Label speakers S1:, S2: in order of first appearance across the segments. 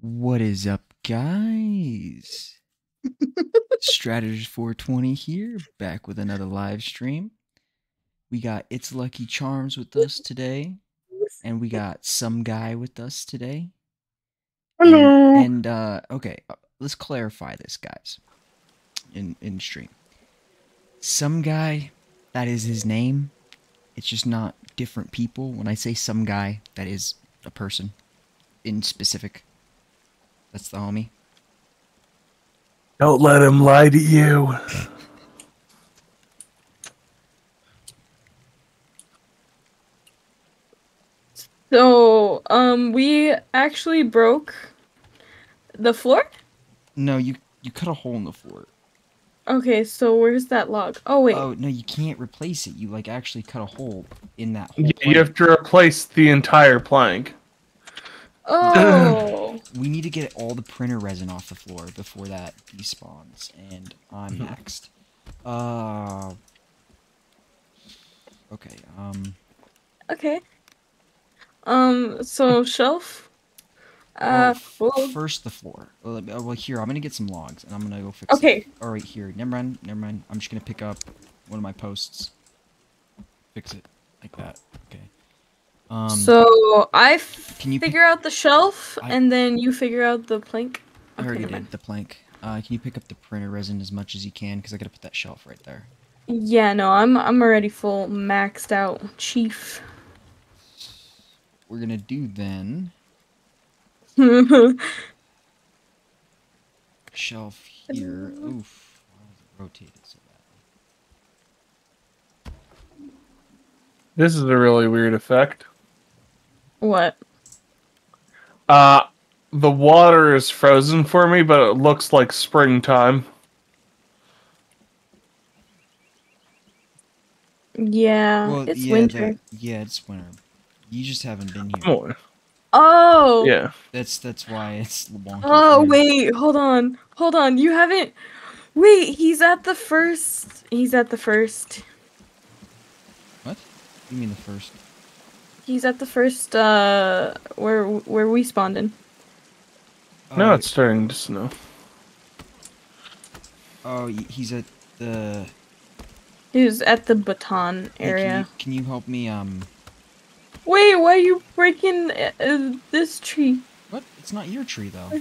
S1: What is up, guys? Strategist 420 here, back with another live stream. We got It's Lucky Charms with us today, and we got some guy with us today. And,
S2: Hello.
S1: and uh, okay, uh, let's clarify this, guys, in in stream. Some guy, that is his name. It's just not different people. When I say some guy, that is a person in specific. That's the homie.
S2: Don't let him lie to you.
S3: So, um, we actually broke the floor.
S1: No, you you cut a hole in the floor.
S3: Okay, so where's that log? Oh wait.
S1: Oh no, you can't replace it. You like actually cut a hole in that hole.
S2: You you have to replace the entire plank.
S3: Oh.
S1: We need to get all the printer resin off the floor before that despawns, and I'm
S2: Mhm.
S1: next. Uh. Okay. Um.
S3: okay. Um. So shelf. Uh.
S1: f-
S3: Well.
S1: first the floor. Well, let me- oh, well, here I'm gonna get some logs, and I'm gonna go fix. it.
S3: Okay.
S1: All right, here. Never mind. Never mind. I'm just gonna pick up one of my posts. Fix it like that. Okay. Um.
S3: so I f-
S1: can you pick-
S3: figure out the shelf,
S1: I-
S3: and then you figure out the plank.
S1: I already
S3: never mind.
S1: did the plank. Uh, can you pick up the printer resin as much as you can? Because I gotta put that shelf right there.
S3: Yeah. No. I'm. I'm already full maxed out, chief.
S1: We're gonna do then shelf here. Oof. Why is it so badly?
S2: This is a really weird effect.
S3: What?
S2: Uh the water is frozen for me, but it looks like springtime.
S3: Yeah.
S1: well,
S3: it's
S1: yeah,
S3: winter.
S1: the- yeah, it's winter. You just haven't been here.
S2: More.
S3: Oh.
S2: Yeah.
S1: That's that's why it's wonky.
S3: Oh wait, hold on, hold on. You haven't. Wait, he's at the first. He's at the first.
S1: What? You mean the first?
S3: He's at the first. Uh, where where we spawned in.
S2: Now it's starting to snow.
S1: Oh, he's at the.
S3: He was at the baton
S1: Hey, can
S3: area.
S1: you, can you help me? Um.
S3: Wait, why are you breaking uh, this tree?
S1: What? It's not your tree though.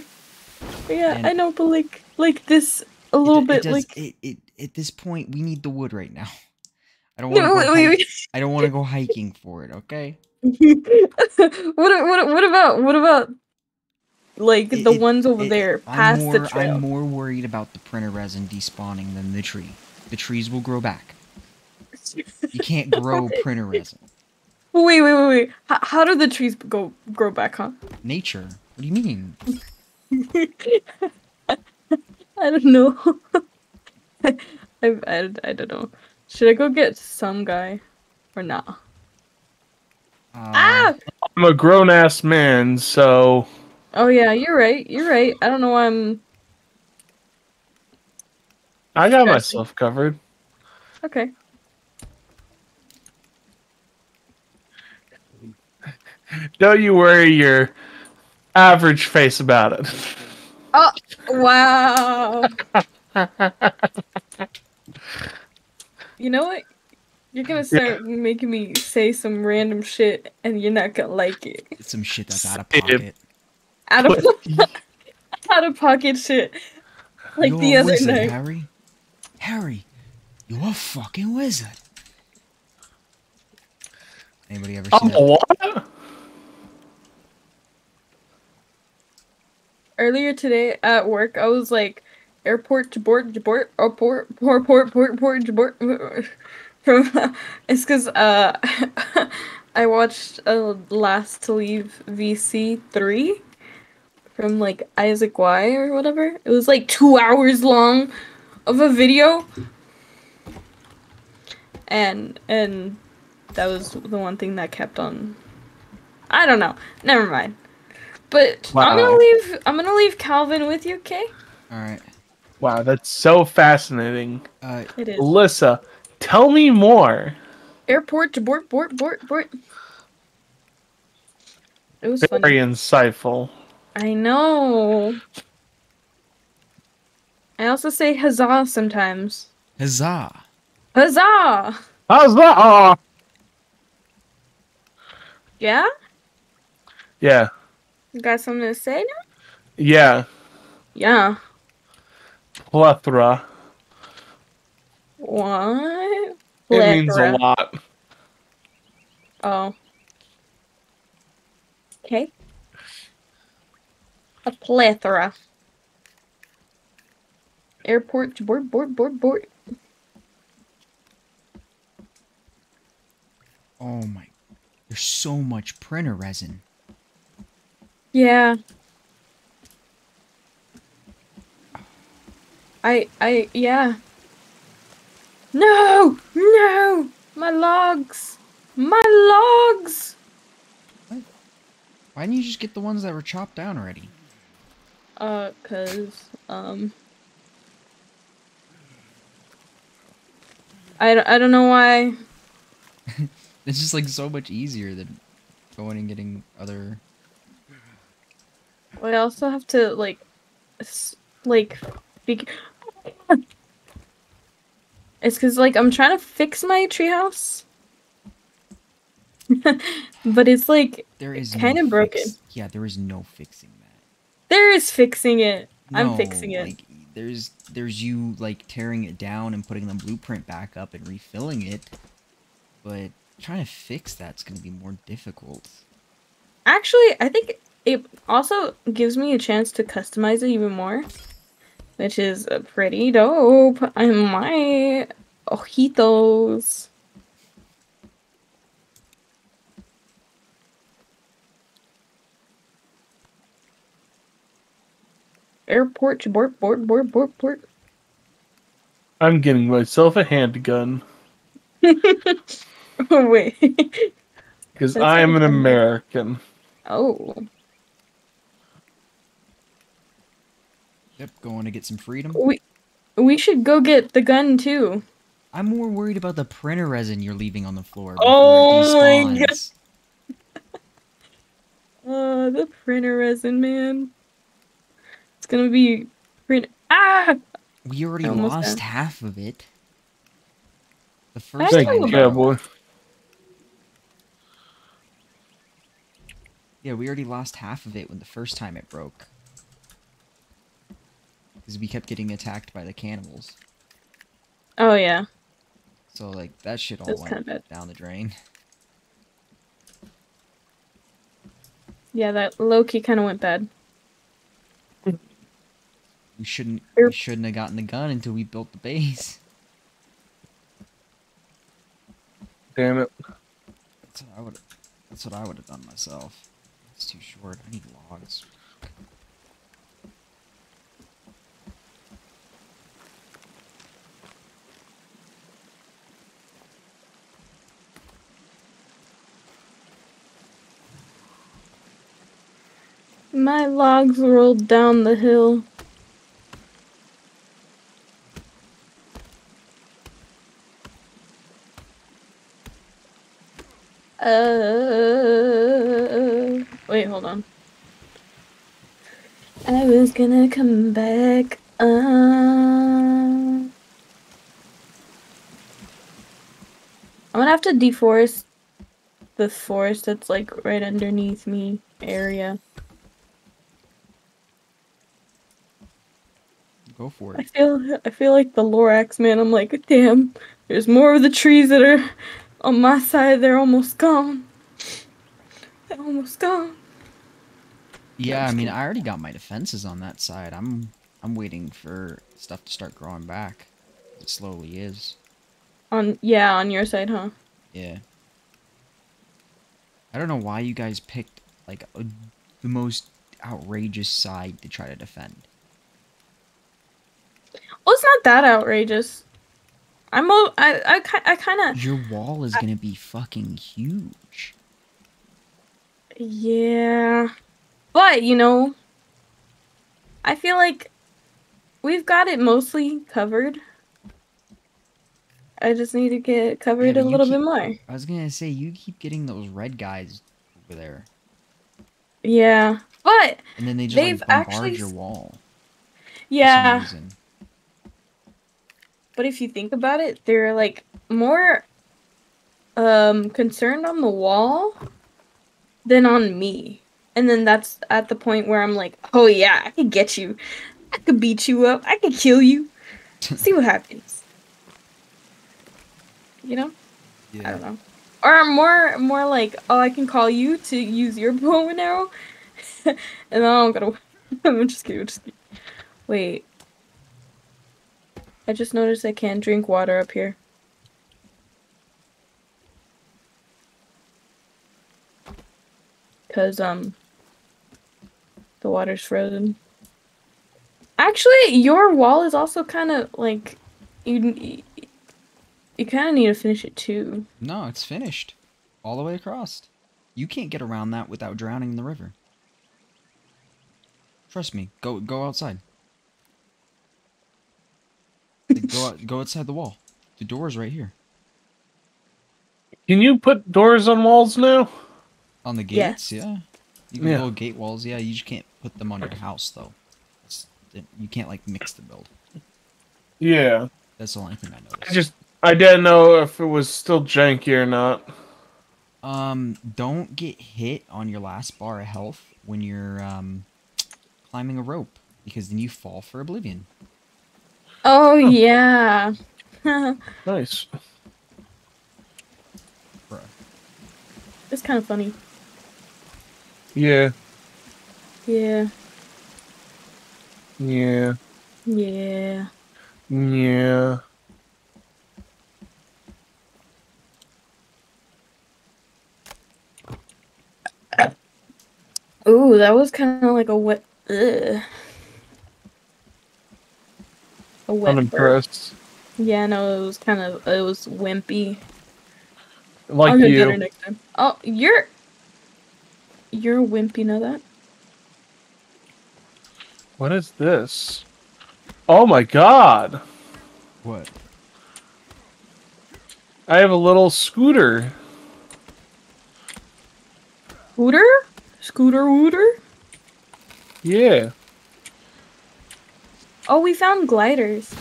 S3: Yeah,
S1: And-
S3: I know, but like, like this a little
S1: it
S3: bit,
S1: does-
S3: like.
S1: it, it, at this point, we need the wood right now. I don't want to
S3: No,
S1: go.
S3: wait, wait, wait.
S1: I don't want to go hiking for it. Okay.
S3: what what what about what about like
S1: It-
S3: the
S1: it-
S3: ones over
S1: it-
S3: there past
S1: more,
S3: the trail?
S1: I'm more worried about the printer resin despawning than the tree. The trees will grow back. You can't grow printer resin.
S3: Wait, wait, wait, wait. How, how do the trees go grow back, huh?
S1: Nature. What do you mean?
S3: I don't know. I, I, I don't know. Should I go get some guy or not?
S1: Uh,
S3: ah!
S2: I'm a grown ass man, so
S3: Oh yeah, you're right. You're right. I don't know why I'm
S2: I got myself covered.
S3: okay.
S2: Don't you worry your average face about it.
S3: Oh wow. you know what? You're gonna start making me say some random shit, and you're not gonna like it.
S1: It's some shit that's out of pocket.
S3: Out of out of pocket shit, like
S1: You're
S3: the
S1: a
S3: other
S1: wizard,
S3: night.
S1: Harry. Harry, you're a fucking wizard. Anybody ever see
S2: I'm a
S1: that?
S2: what?
S3: earlier today at work, I was like, airport to board to board, or port, port, port, port, port to board. From it's because uh, I watched uh, Last to Leave VC three from like Isaac Y or whatever. It was like two hours long of a video, and and that was the one thing that kept on. I don't know. Never mind. But I'm gonna leave. I'm gonna leave Kelvin with you, okay?
S1: All right.
S2: Wow, that's so fascinating.
S1: Uh,
S3: It is.
S2: Alyssa, tell me more.
S3: Airport to board, board, board, board. It was
S2: Very
S3: funny.
S2: insightful.
S3: I know. I also say huzzah sometimes.
S1: Huzzah!
S3: Huzzah!
S2: How's that? Oh,
S3: Yeah?
S2: yeah,
S3: You got something to say now?
S2: yeah.
S3: Yeah.
S2: Plethora.
S3: What?
S2: It means a lot.
S3: Oh. Okay. A plethora. Airport to board, board, board, board.
S1: Oh my. There's so much printer resin.
S3: Yeah. I, I, yeah. No! No! My logs! My logs!
S1: Why didn't you just get the ones that were chopped down already?
S3: Uh, cause, um. I, I don't know why.
S1: It's just like so much easier than going and getting other.
S3: I also have to, like, like, be. It's cause, like, I'm trying to fix my treehouse. but it's like,
S1: There is
S3: kinda
S1: no
S3: broken.
S1: fix- Yeah, there is no fixing that.
S3: there is fixing it. I'm fixing it.
S1: Like, there's there's you like tearing it down and putting the blueprint back up and refilling it, but trying to fix that's gonna be more difficult.
S3: Actually, I think it also gives me a chance to customize it even more, which is pretty dope. I my ojitos. Airport, board, board, board, board, board.
S2: I'm getting myself a handgun
S3: wait.
S2: because I am an. American.
S3: oh.
S1: Yep, going to get some freedom.
S3: We, we should go get the gun too.
S1: I'm more worried about the printer resin you're leaving on the floor.
S3: Oh my God. Oh, the printer resin, man. It's gonna be print. Ah!
S1: We already lost half of it. The first
S3: Thank
S2: Yeah, boy.
S1: Yeah, we already lost half of it when the first time it broke. Because we kept getting attacked by the cannibals.
S3: Oh yeah.
S1: So like that shit all
S3: That's
S1: went down the drain.
S3: Yeah, that Loki kind of went bad.
S1: We shouldn't
S3: Er-
S1: we shouldn't have gotten the gun until we built the base.
S2: Damn it.
S1: That's what I would that's what I would have done myself. It's too short. I need logs.
S3: My logs rolled down the hill. Uh, wait, hold on. I was gonna come back. Uh, I'm gonna have to deforest the forest that's like right underneath me area.
S1: Go for
S3: I
S1: it.
S3: feel I feel like the Lorax man. I'm like, damn. There's more of the trees that are on my side. They're almost gone. They're almost gone.
S1: Yeah, I mean. I already got my defenses on that side. I'm I'm waiting for stuff to start growing back. It slowly is.
S3: On yeah, on your side, huh?
S1: Yeah. I don't know why you guys picked like a, the most outrageous side to try to defend.
S3: Well, it's not that outrageous. I'm I I I kind of
S1: Your wall is gonna be fucking huge.
S3: yeah, but you know, I feel like we've got it mostly covered. I just need to get covered
S1: but
S3: a little
S1: keep-
S3: bit more.
S1: I was gonna say you keep getting those red guys over there.
S3: Yeah. But
S1: and then they just
S3: They've
S1: like bombard
S3: actually
S1: your wall.
S3: yeah. But if you think about it, they're like more um concerned on the wall than on me. And then that's at the point where I'm like, "Oh yeah, I could get you. I could beat you up. I could kill you. See what happens." You know?
S1: Yeah.
S3: I don't know. Or I'm more more like, "Oh, I can call you to use your bow and arrow." and then I'm gonna I'm just kidding, I'm just kidding. Wait. I just noticed I can't drink water up here. Cause um the water's frozen. Actually, your wall is also kind of like you you kind of need to finish it too.
S1: No, it's finished. All the way across. You can't get around that without drowning in the river. Trust me. Go go outside. Like, go out, go outside the wall. The door's right here.
S2: Can you put doors on walls now?
S1: On the gates, yeah. You can
S2: Yeah.
S1: build gate walls, yeah. You just can't put them on your house though. It's, you can't like mix the build.
S2: Yeah.
S1: That's the only thing I
S2: I
S1: noticed.
S2: just I didn't know if it was still janky or not.
S1: Um, don't get hit on your last bar of health when you're um climbing a rope because then you fall for oblivion.
S3: Oh yeah.
S2: Nice.
S1: Bruh.
S3: it's kind of funny.
S2: Yeah.
S3: Yeah.
S2: Yeah.
S3: Yeah.
S2: Yeah.
S3: Ooh, that was kind of like a wet. Ugh. A wet. burp.
S2: Unimpressed.
S3: Yeah, no, it was kind of it was wimpy.
S2: Like
S3: I'll go get her
S2: you.
S3: next time. Oh, you're you're wimpy. Know that?
S2: What is this? Oh my god.
S1: What?
S2: I have a little scooter.
S3: Scooter, scooter, wooter.
S2: Yeah.
S3: Oh, we found gliders.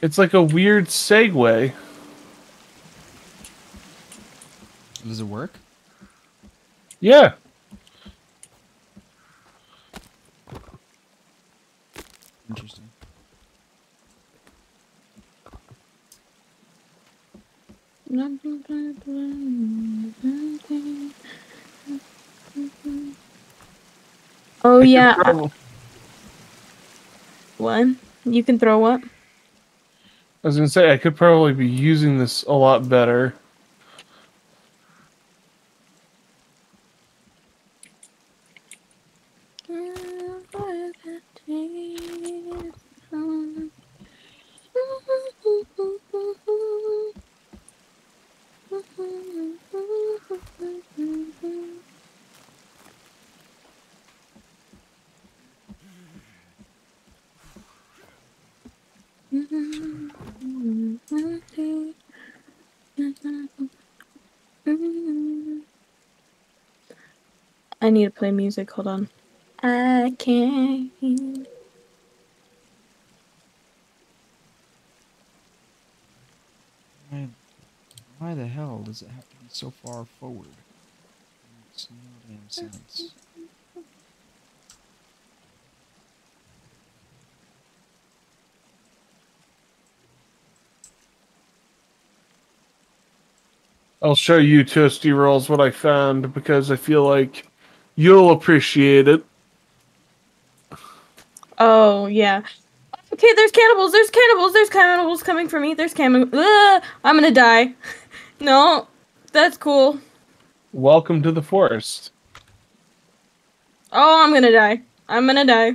S2: It's like a weird Segway.
S1: Does it work?
S2: Yeah.
S1: Interesting.
S3: Oh
S2: I
S3: yeah, what? You can throw what?
S2: I was gonna say I could probably be using this a lot better.
S3: I need to play music. Hold on. I can't.
S1: Why, why the hell does it have to be so far forward? Makes no damn sense.
S2: I'll show you Toasty Rolls what I found because I feel like you'll appreciate it.
S3: Oh yeah. Okay, there's cannibals. There's cannibals. There's cannibals coming for me. There's cannibals. I'm gonna die. No, that's cool.
S2: Welcome to the forest.
S3: Oh, I'm gonna die. I'm gonna die.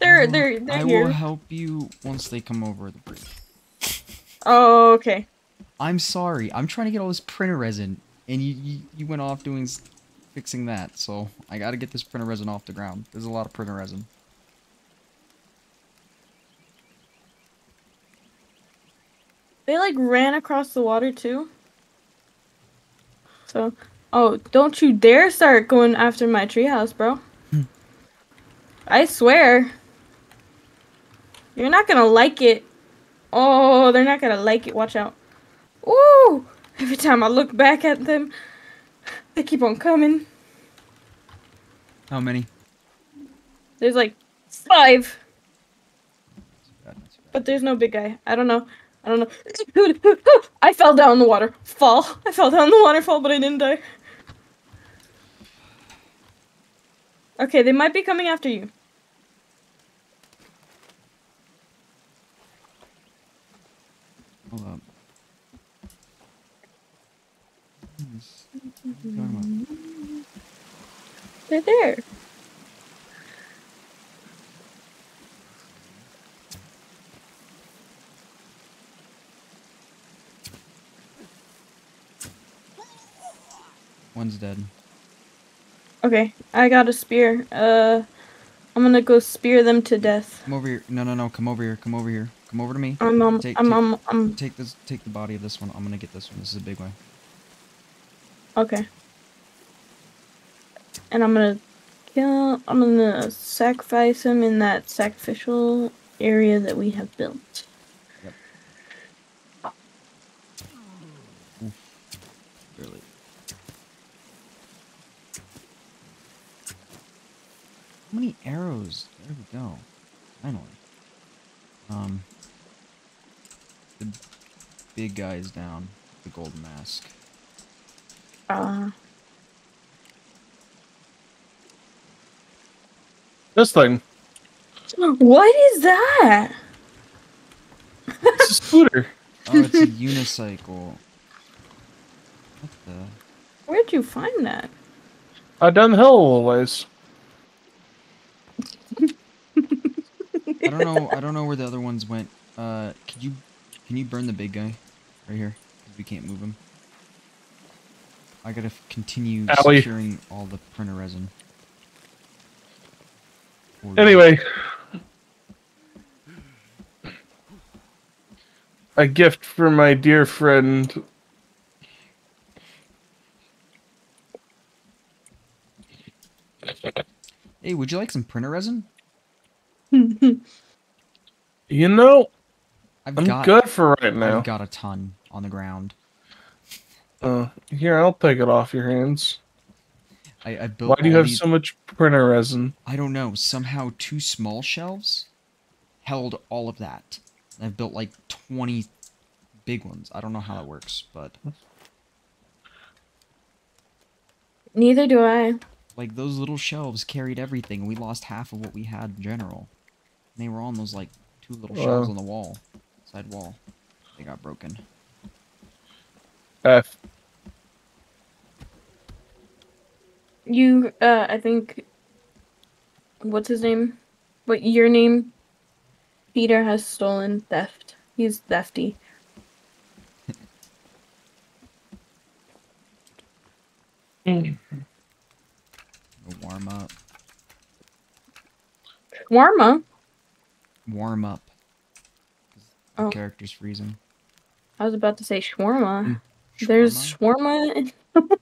S3: They're
S1: mm,
S3: they're they're
S1: I
S3: here.
S1: will help you once they come over the bridge.
S3: Oh, okay.
S1: I'm sorry. I'm trying to get all this printer resin, and you you, you went off doing fixing that. So I got to get this printer resin off the ground. There's a lot of printer resin.
S3: They like ran across the water too. So, oh, don't you dare start going after my treehouse, bro.
S1: Hmm.
S3: I swear. You're not gonna like it. Oh, they're not gonna like it. Watch out. Ooh! Every time I look back at them, they keep on coming.
S1: How many?
S3: There's like five,
S1: Bad, not too bad.
S3: but there's no big guy. I don't know. I don't know. I fell down the water. Fall. I fell down the waterfall, but I didn't die. Okay, they might be coming after you.
S1: Hold up. Yes. What are you talking about?
S3: They're there.
S1: One's dead.
S3: Okay, I got a spear. Uh, I'm gonna go spear them to death.
S1: Come over here. No, no, no. Come over here. Come over here. Come over to me.
S3: I'm um,
S1: Take-
S3: I'm
S1: take-
S3: um, I'm
S1: Take this. Take the body of this one. I'm gonna get this one. This is a big one.
S3: Okay. And I'm gonna kill. I'm gonna sacrifice him in that sacrificial area that we have built.
S1: Barely. How many arrows? There we go. Finally. Um. The big guy is down. The golden mask.
S3: Uh,
S2: This thing.
S3: what is that?
S2: It's a scooter.
S1: Oh, it's a unicycle. What the?
S3: Where'd you find that?
S2: I down the hill a little ways.
S1: I don't know. I don't know where the other ones went. Uh, could you, can you burn the big guy, right here? 'Cause we can't move him. I gotta continue
S2: Owie.
S1: securing all the printer resin. Or-
S2: Anyway. A gift for my dear friend.
S1: Hey, would you like some printer resin?
S2: You know,
S1: I've
S2: I'm
S1: got.
S2: good for right now.
S1: I've got a ton on the ground.
S2: Uh, here, I'll take it off your hands.
S1: I, I built.
S2: Why do you have
S1: these-
S2: so much printer resin?
S1: I don't know. Somehow, two small shelves held all of that. I've built like twenty big ones. I don't know how that works, but
S3: Neither do I.
S1: like those little shelves carried everything. We lost half of what we had in general. And they were on those like two little shelves on the wall, side wall. They got broken.
S2: F.
S3: You, uh, I think. What's his name? What your name? Peter has stolen theft. He's thefty.
S1: Go Warm up. Warm up. The
S3: Oh.
S1: character's freezing.
S3: I was about to say shawarma.
S1: Mm.
S3: There's
S1: Shawarma?
S3: shawarma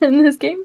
S3: in, in this game.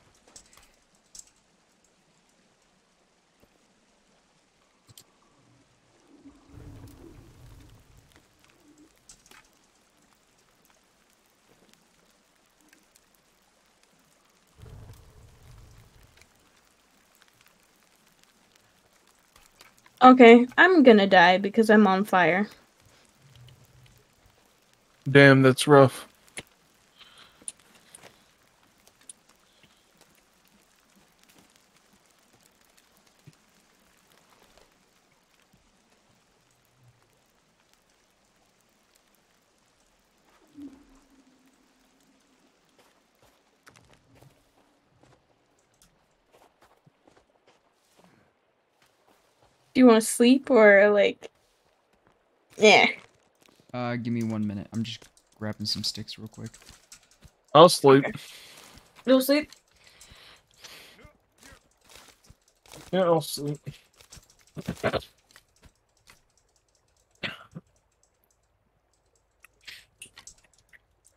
S3: Okay, I'm gonna die because I'm on fire.
S2: Damn, that's rough.
S3: Do you want to sleep or like Yeah.
S1: Uh, give me one minute. I'm just grabbing some sticks real quick.
S2: I'll sleep.
S3: You'll sleep.
S2: Yeah, I'll sleep.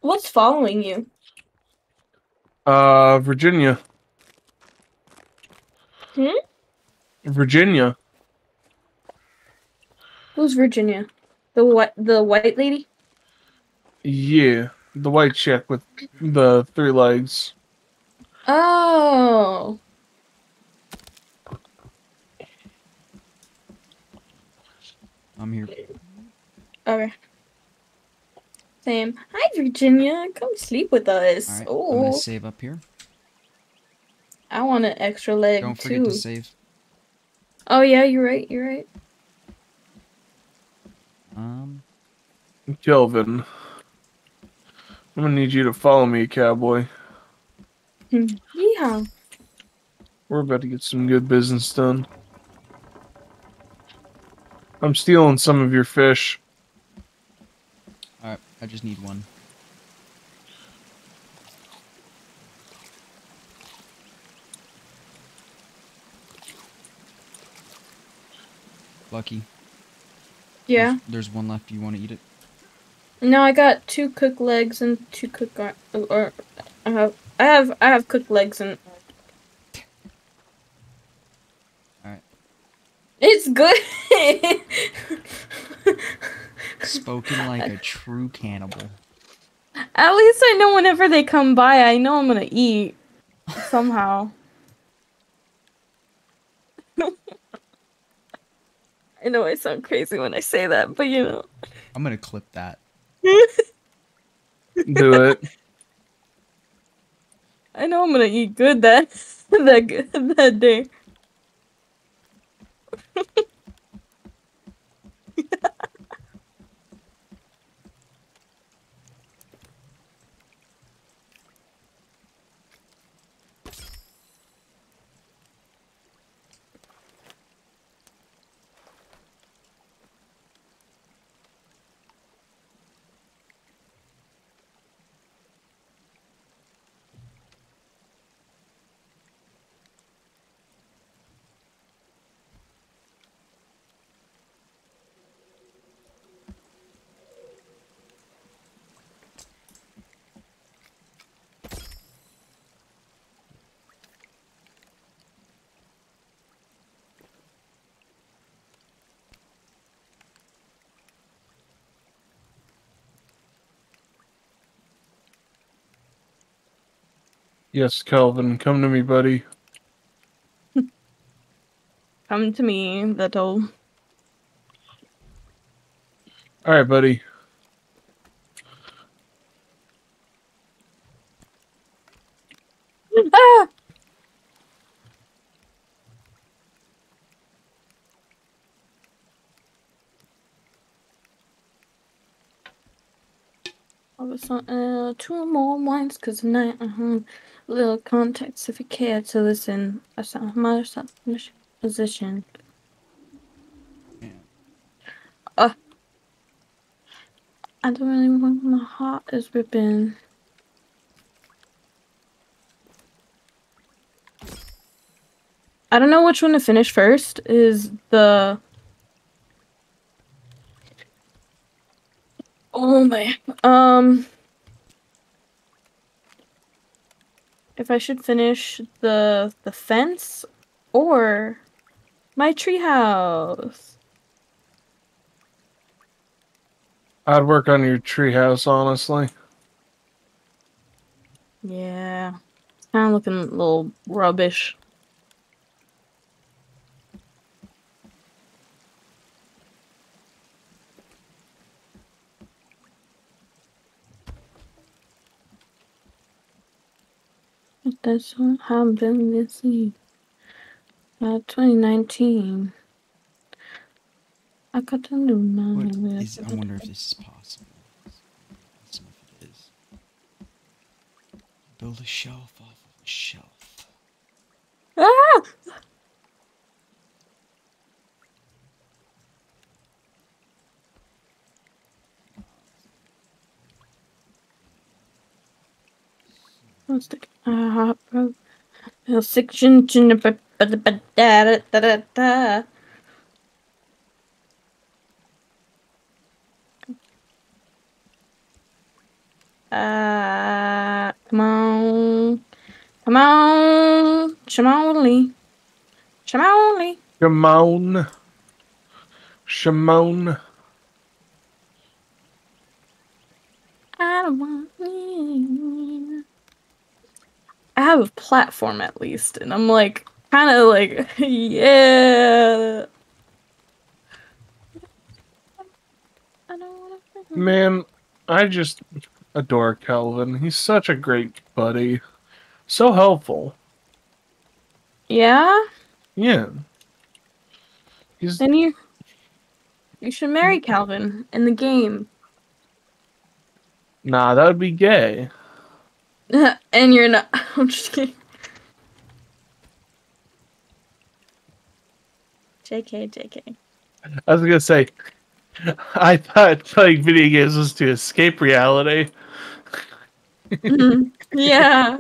S3: What's following you?
S2: Uh, Virginia.
S3: Hmm?
S2: Virginia.
S3: Who's Virginia? The white the white lady?
S2: Yeah, the white chick with the three legs.
S3: Oh.
S1: I'm here.
S3: Okay. Same. Hi Virginia, come sleep with us.
S1: All right. I'm
S3: Oh,
S1: gonna save up here.
S3: I want an extra leg
S1: Don't forget
S3: too.
S1: to save.
S3: Oh yeah, you're right. You're right.
S1: Um,
S2: Kelvin. I'm gonna need you to follow me, cowboy.
S3: Yeah.
S2: We're about to get some good business done. I'm stealing some of your fish.
S1: all right. I just need one. Lucky.
S3: Yeah.
S1: There's, there's one left. You want to eat it?
S3: No, I got two cooked legs and two cooked gar- or uh, uh, I have I have I have cooked legs and
S1: Alright.
S3: It's good.
S1: Spoken like a true cannibal.
S3: At least I know whenever they come by, I know I'm gonna eat somehow. I know I sound crazy when I say that, but you know.
S1: I'm gonna clip that.
S2: Do it.
S3: I know I'm gonna eat good that that g- that day.
S2: Yes, Kelvin, come to me, buddy.
S3: Come to me, little.
S2: All right, buddy.
S3: Ah! I was on uh, two more wines because tonight I have little context if you care to listen. I sound my position.
S1: Yeah.
S3: Uh, I don't really want my heart is ripping. I don't know which one to finish first. Is the Oh my um if I should finish the the fence or my treehouse.
S2: I'd work on your treehouse, honestly.
S3: Yeah. Kind of looking a little rubbish. It doesn't have been year. Uh, 2019. I got do
S1: What
S3: mine.
S1: I wonder if this is possible. Let's see if it is. Build a shelf off of a shelf.
S3: Ah! Let's take uh, uh, section to the ba- ba- da- da- da- da- da. Uh, come on, come on, Shimoli, Shimoli.
S2: Shimon. Shimon.
S3: I don't want you. I have a platform at least, and I'm like, kind of like, yeah. I don't wanna-
S2: Man, I just adore Kelvin. He's such a great buddy. So helpful.
S3: Yeah,
S2: Yeah. He's
S3: then you, you should marry Kelvin in the game,
S2: nah, that would be gay.
S3: and you're not. I'm just kidding. Jk, Jk.
S2: I was gonna say I thought playing video games was to escape reality.
S3: Mhm. yeah.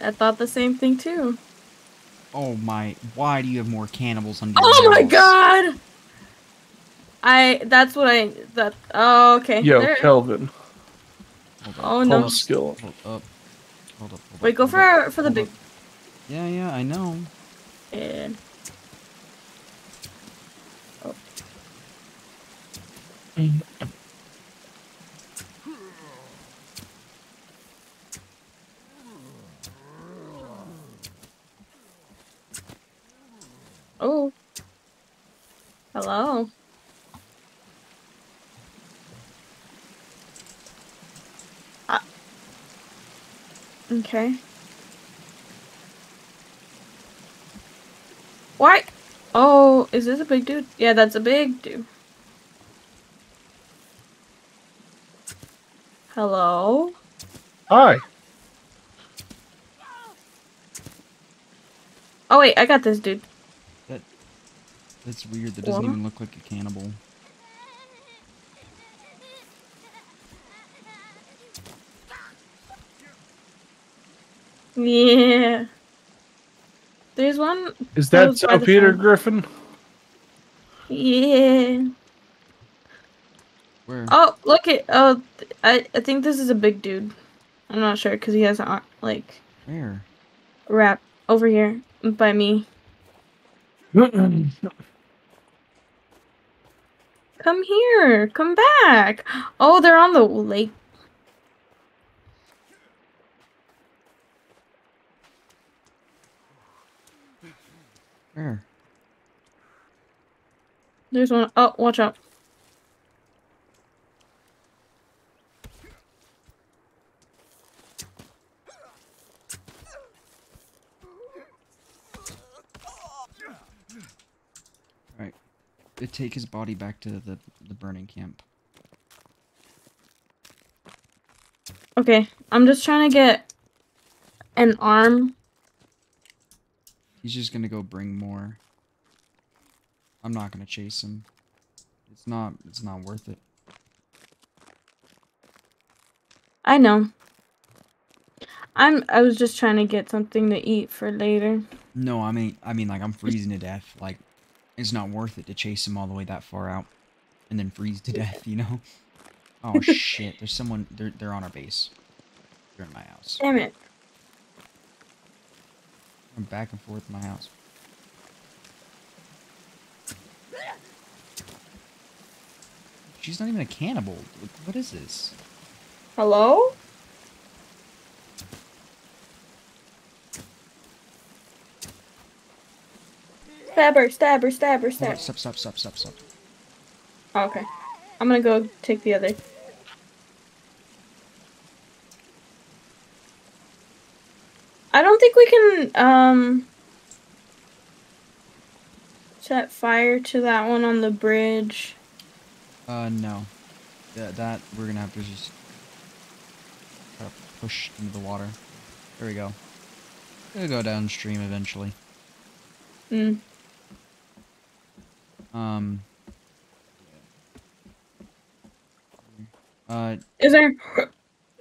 S3: I thought the same thing too.
S1: Oh my! Why do you have more cannibals under?
S3: Oh
S1: your
S3: my
S1: house?
S3: god! I that's what I that oh okay.
S2: Yo,
S3: There-
S2: Kelvin.
S1: Oh, hold up,
S3: oh no.
S2: Hold skill.
S1: hold up, hold up. Hold
S3: Wait, go
S1: hold
S3: for
S1: up,
S3: for the
S1: hold
S3: big
S1: up. Yeah, yeah, I know.
S3: yeah. Oh. Hello. Okay. Why? Oh, is this a big dude? Yeah, that's a big dude. Hello?
S2: Hi.
S3: Oh wait, I got this dude.
S1: That, That's weird. That doesn't
S3: What?
S1: even look like a cannibal.
S3: Yeah. There's one.
S2: Is that
S3: Goes by
S2: so
S3: the
S2: Peter
S3: sound.
S2: Griffin?
S3: Yeah.
S1: Where?
S3: Oh, look at. Oh, I I think this is a big dude. I'm not sure because he has an like
S1: Where?
S3: wrap over here by me. Come here. Come back. Oh, they're on the lake.
S1: Where?
S3: There's one. Oh, watch out.
S1: Alright. Take his body back to the the burning camp.
S3: Okay, I'm just trying to get an arm.
S1: He's just gonna go bring more. I'm not gonna chase him. It's not. It's not worth it.
S3: I know. I'm. I was just trying to get something to eat for later.
S1: No, I mean, I mean, like I'm freezing to death. Like, it's not worth it to chase him all the way that far out, and then freeze to death. You know? Oh shit! There's someone. They're they're on our base. They're in my house.
S3: Damn it.
S1: I'm back and forth in my house. She's not even a cannibal. What is this?
S3: Hello? Stab her, stab her, stab her,
S1: Hold
S3: stab
S1: on, stop, stop, stop, stop, stop.
S3: Oh, okay. I'm gonna go take the other. I don't think we can, um... Set fire to that one on the bridge.
S1: Uh, no. That, that we're gonna have to just push into the water. There we go. It'll go downstream eventually.
S3: Hmm.
S1: Um. Uh,
S3: Is there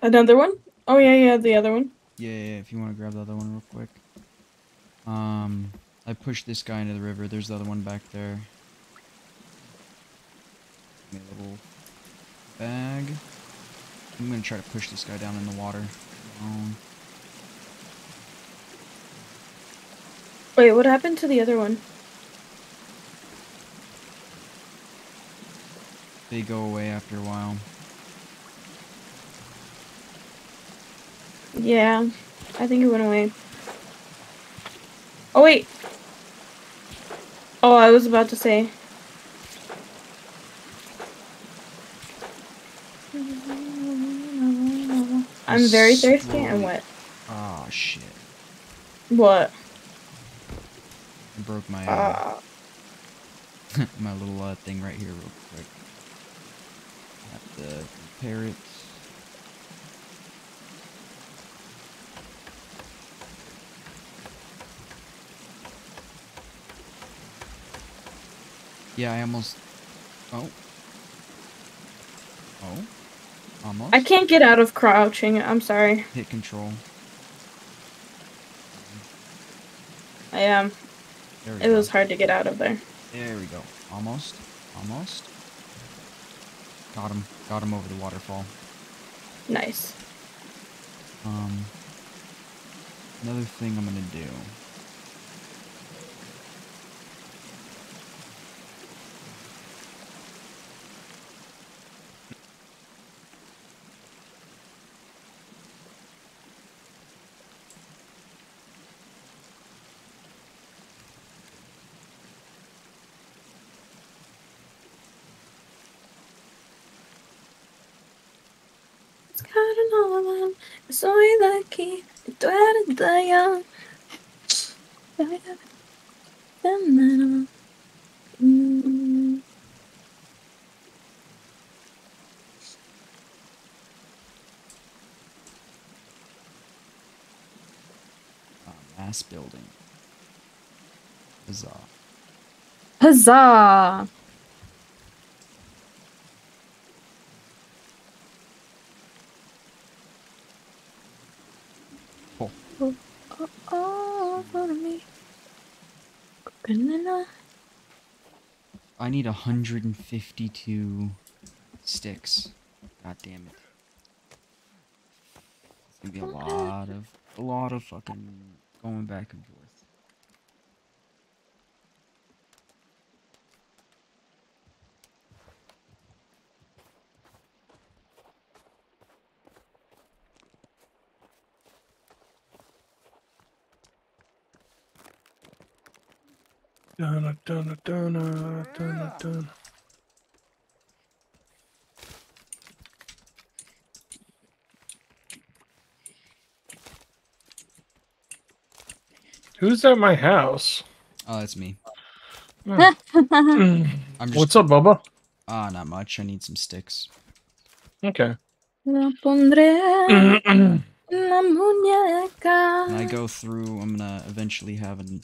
S3: another one? Oh yeah, yeah, the other one.
S1: Yeah, yeah, if you want to grab the other one real quick. Um, I pushed this guy into the river. There's the other one back there. Give me a little bag. I'm gonna try to push this guy down in the water. Um,
S3: Wait, what happened to the other one?
S1: they go away after a while.
S3: Yeah, I think it went away. Oh wait. Oh, I was about to say. I'm very thirsty and wet.
S1: Oh shit!
S3: What?
S1: I broke my uh,
S3: Uh,
S1: my little uh, thing right here real quick. Have to repair it. Yeah, I almost. Oh. Oh. Almost.
S3: I can't get out of crouching. I'm sorry.
S1: hit control.
S3: I am.
S1: There we
S3: It
S1: go.
S3: was hard to get out of there.
S1: There we go. Almost. Almost. Got him. Got him over the waterfall.
S3: Nice.
S1: Um. Another thing I'm gonna do. Mass building. Huzzah.
S3: Huzzah!
S1: Oh.
S3: Oh, oh, oh, for me. Coconut.
S1: I need 152 sticks. God damn it. It's gonna be a lot of, a lot of fucking going back and forth.
S2: Dun, dun, dun, dun, dun, dun. Who's at my house?
S1: Oh, that's me. I'm just.
S2: What's up, Bubba?
S1: Ah, not much. I need some sticks.
S2: Okay.
S3: La pondré en la muñeca.
S1: When I go through, I'm gonna eventually have an.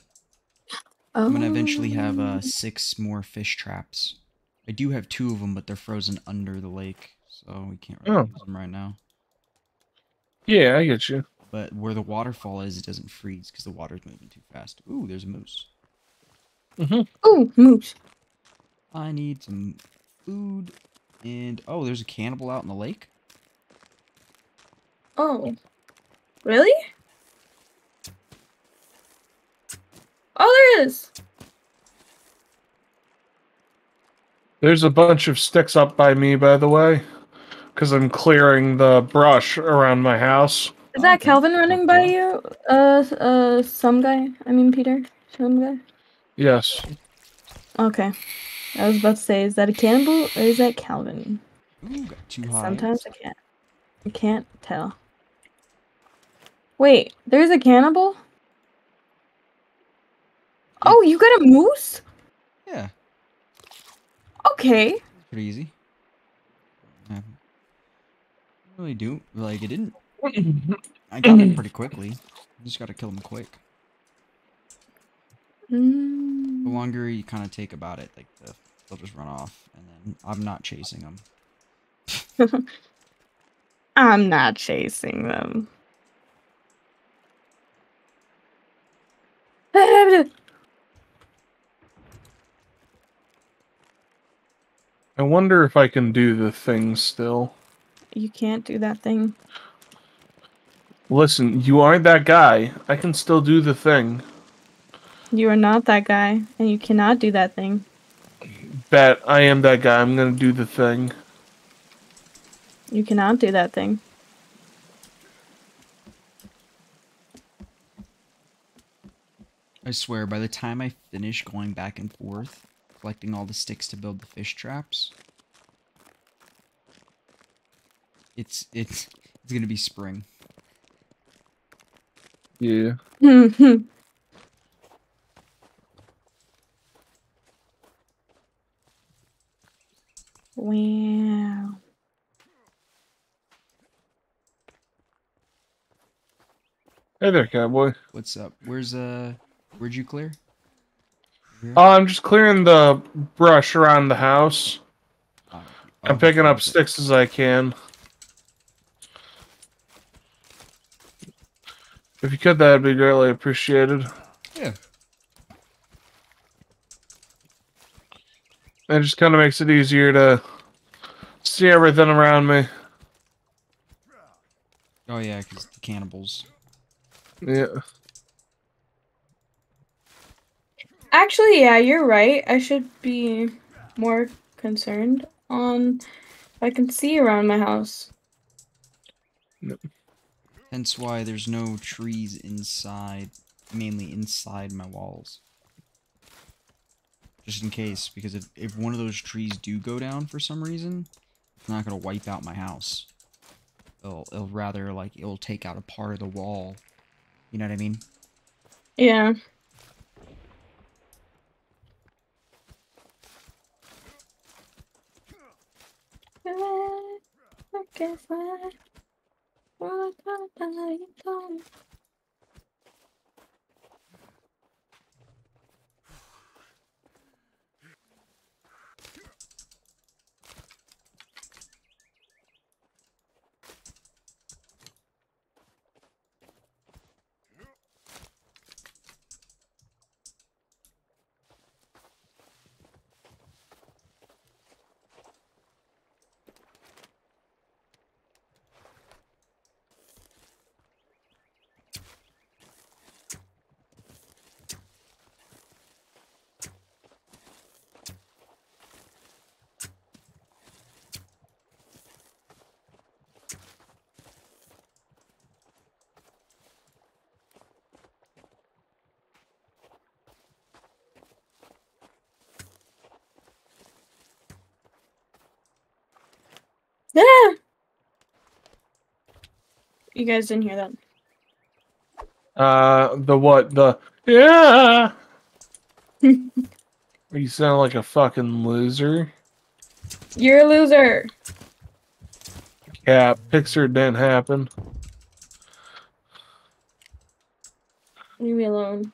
S1: I'm gonna eventually have uh six more fish traps. I do have two of them, but they're frozen under the lake, so we can't really
S2: Oh.
S1: use them right now.
S2: yeah, I get you.
S1: But where the waterfall is, it doesn't freeze because the water's moving too fast. Ooh, there's a moose.
S3: Oh, moose.
S1: I need some food, and oh, there's a cannibal out in the lake.
S3: Oh. Really? Oh, there is.
S2: There's a bunch of sticks up by me, by the way, because I'm clearing the brush around my house.
S3: Is that
S1: Okay.
S3: Kelvin running by you? Uh, uh, some guy. I mean, Peter. Some guy.
S2: Yes.
S3: Okay. I was about to say, is that a cannibal or is that Kelvin?
S1: Ooh, got two hides.
S3: Sometimes I can't. I can't tell. Wait, there's a cannibal? Oh, you got a moose?
S1: Yeah,
S3: Okay.
S1: pretty easy. Yeah. Really do like it didn't. I got him pretty quickly. You just gotta kill him quick. The
S3: Mm.
S1: longer you kind of take about it, like the, they'll just run off, and then I'm not chasing them.
S3: I'm not chasing them.
S2: I wonder if I can do the thing still.
S3: You can't do that thing.
S2: Listen, you aren't that guy. I can still do the thing.
S3: You are not that guy, and you cannot do that thing.
S2: Bet I am that guy. I'm gonna do the thing.
S3: You cannot do that thing.
S1: I swear, by the time I finish going back and forth, collecting all the sticks to build the fish traps, it's it's it's gonna be spring.
S2: Yeah.
S3: wow.
S2: Hey there, cowboy.
S1: What's up? Where's uh? Where'd you clear? Here?
S2: Oh, I'm just clearing the brush around the house. I'm
S1: oh,
S2: picking up sticks as I can. If you could, that'd be greatly appreciated.
S1: Yeah.
S2: It just kind of makes it easier to see everything around me.
S1: Oh yeah, because the cannibals.
S2: Yeah.
S3: Actually, yeah, you're right. I should be more concerned on if I can see around my house.
S1: Hence why there's no trees inside, mainly inside my walls. Just in case, because if, if one of those trees do go down for some reason, it's not gonna wipe out my house. It'll, it'll rather, like, it'll take out a part of the wall. You know what I mean?
S3: Yeah. que fue. the la carta de Victoria. Yeah. You guys didn't hear that.
S2: Uh, the what? The yeah. you sound like a fucking loser.
S3: You're a loser.
S2: Yeah, Pixar didn't happen.
S3: Leave me alone.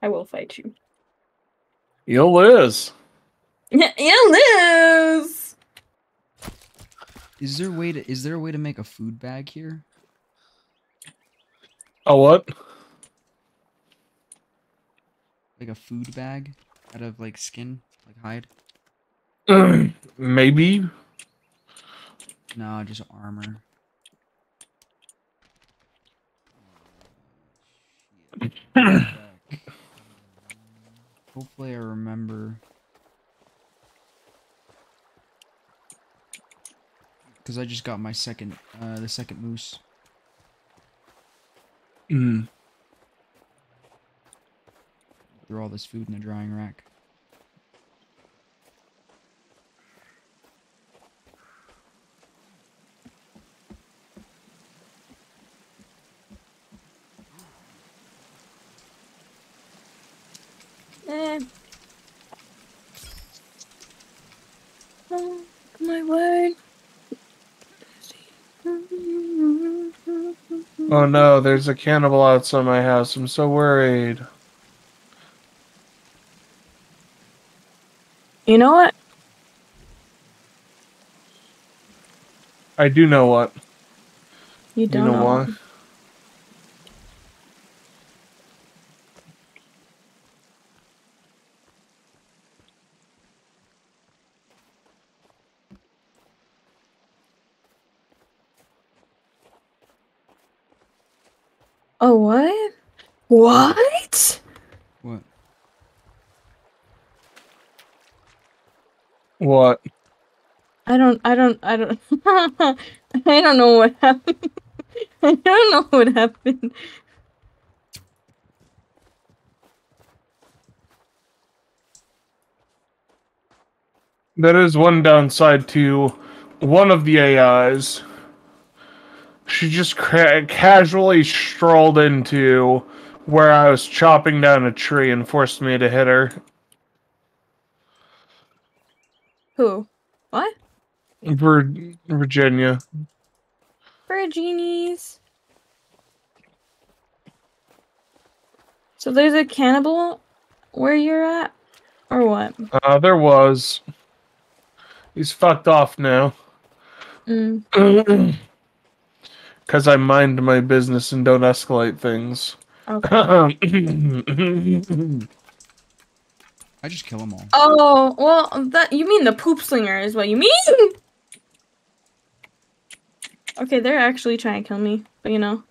S3: I will fight you.
S2: You'll lose.
S3: you lose.
S1: Is there a way to is there a way to make a food bag here?
S2: Oh what?
S1: Like a food bag out of like skin, like hide?
S2: Maybe.
S1: No, just armor. Hopefully I remember. Cause I just got my second, uh, the second moose.
S2: Mm.
S1: Throw all this food in the drying rack.
S3: Eh. Oh, my word.
S2: Oh no, there's a cannibal outside my house. I'm so worried.
S3: You know what?
S2: I do know what.
S3: You
S2: You
S3: don't
S2: know
S3: know.
S2: why?
S3: Oh what? What?
S1: What?
S2: What?
S3: I don't. I don't. I don't. I don't know what happened. I don't know what happened.
S2: There is one downside to one of the AIs. She just ca- casually strolled into where I was chopping down a tree and forced me to hit her.
S3: Who? What?
S2: Vir- Virginia.
S3: Virginies. So there's a cannibal where you're at, or what?
S2: Uh, there was. He's fucked off now.
S3: Mm,
S2: Because I mind my business and don't escalate things.
S3: okay.
S1: I just kill them all.
S3: Oh well, that you mean the poop slinger is what you mean? Okay, they're actually trying to kill me, but you know.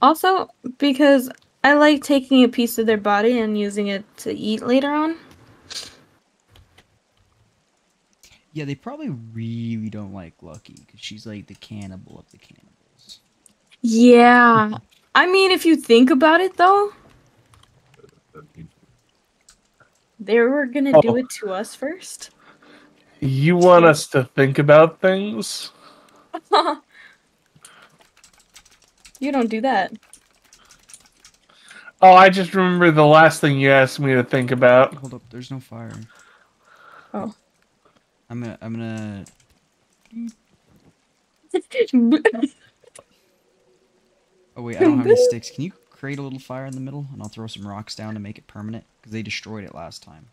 S3: Also, because I like taking a piece of their body and using it to eat later on.
S1: Yeah, they probably really don't like Lucky because she's like the cannibal of the cannibals.
S3: Yeah. I mean, if you think about it, though, they were gonna
S2: Oh.
S3: do it to us first.
S2: you want us to think about things?
S3: you don't do that.
S2: Oh, I just remember the last thing you asked me to think about.
S1: Hold up, there's no fire.
S3: Oh.
S1: I'm gonna, I'm gonna. Oh wait, I don't have any sticks. Can you create a little fire in the middle, and I'll throw some rocks down to make it permanent? Because they destroyed it last time.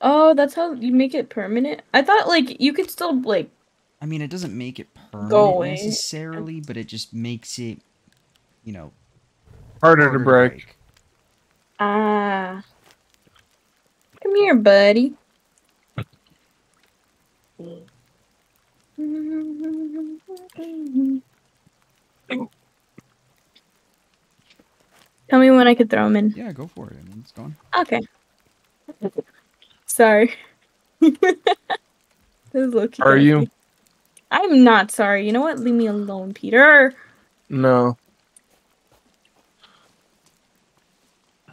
S3: oh, that's how you make it permanent. I thought like you could still like.
S1: I mean, it doesn't make it permanent
S3: away.
S1: necessarily, but it just makes it, you know,
S2: Harder,
S1: harder
S2: to break.
S3: Ah. Come here, buddy. Tell me when I could throw him in.
S1: Yeah, go for it. I mean, it's gone.
S3: Okay. Sorry. This is low-key
S2: Are you?
S3: Nasty. I'm not sorry. You know what? Leave me alone, Peter.
S2: No.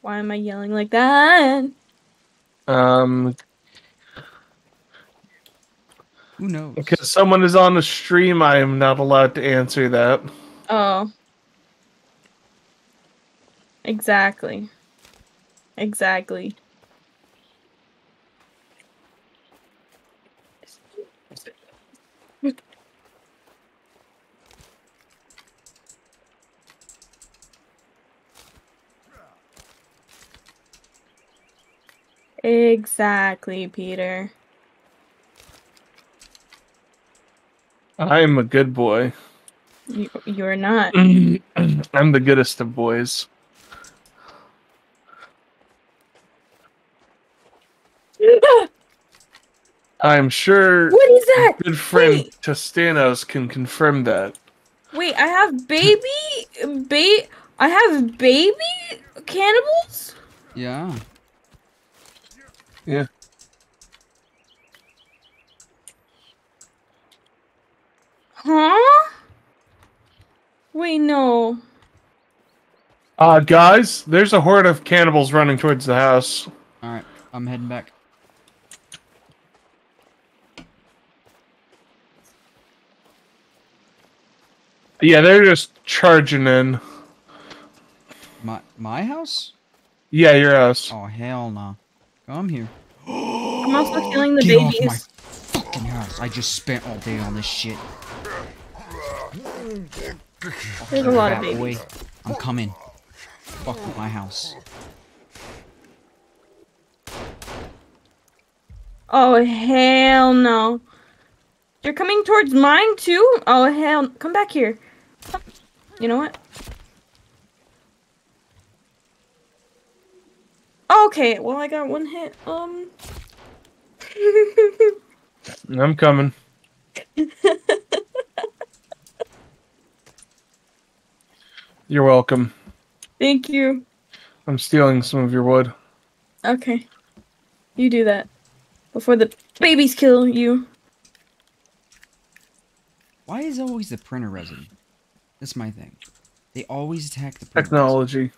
S3: Why am I yelling like that?
S2: Um,
S1: Who knows?
S2: because someone is on the stream, I am not allowed to answer that.
S3: Oh. Exactly. Exactly. Exactly, Peter.
S2: I am a good boy.
S3: You, you're not.
S2: I'm the goodest of boys. I'm sure
S3: what is that?
S2: good friend
S3: Wait.
S2: Tostanos can confirm that.
S3: Wait, I have baby, ba- I have baby cannibals.
S1: Yeah.
S2: Yeah.
S3: Huh? Wait, no.
S2: Uh, guys, there's a horde of cannibals running towards the house.
S1: All right, I'm heading back.
S2: Yeah, they're just charging in.
S1: My my house?
S2: Yeah, your house.
S1: Oh hell no! Come here.
S3: I'm also killing the
S1: Get off my fucking house. I just spent all day on this shit.
S3: There's a lot of
S1: boy,
S3: babies.
S1: I'm coming. Fuck with my house.
S3: Oh hell no! You're coming towards mine too? Oh hell! Come back here. You know what? Okay, well I got one hit. Um.
S2: I'm coming. You're welcome.
S3: Thank you.
S2: I'm stealing some of your wood.
S3: Okay. You do that. Before the babies kill you.
S1: Why is always the printer resin? That's my thing. They always attack the printer resin.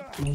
S3: No.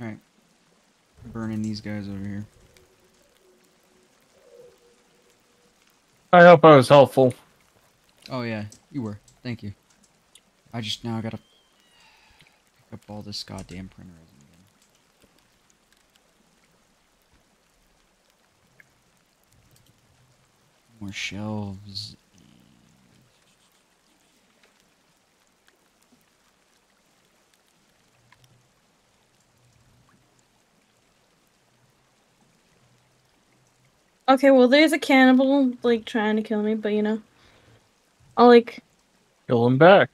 S1: Alright. These guys over here.
S2: I hope I was helpful.
S1: Oh yeah, you were. Thank you. I just now gotta pick up all this goddamn printer again. More shelves.
S3: Okay, well there's a cannibal like trying to kill me, but you know. I'll like
S2: Kill him back.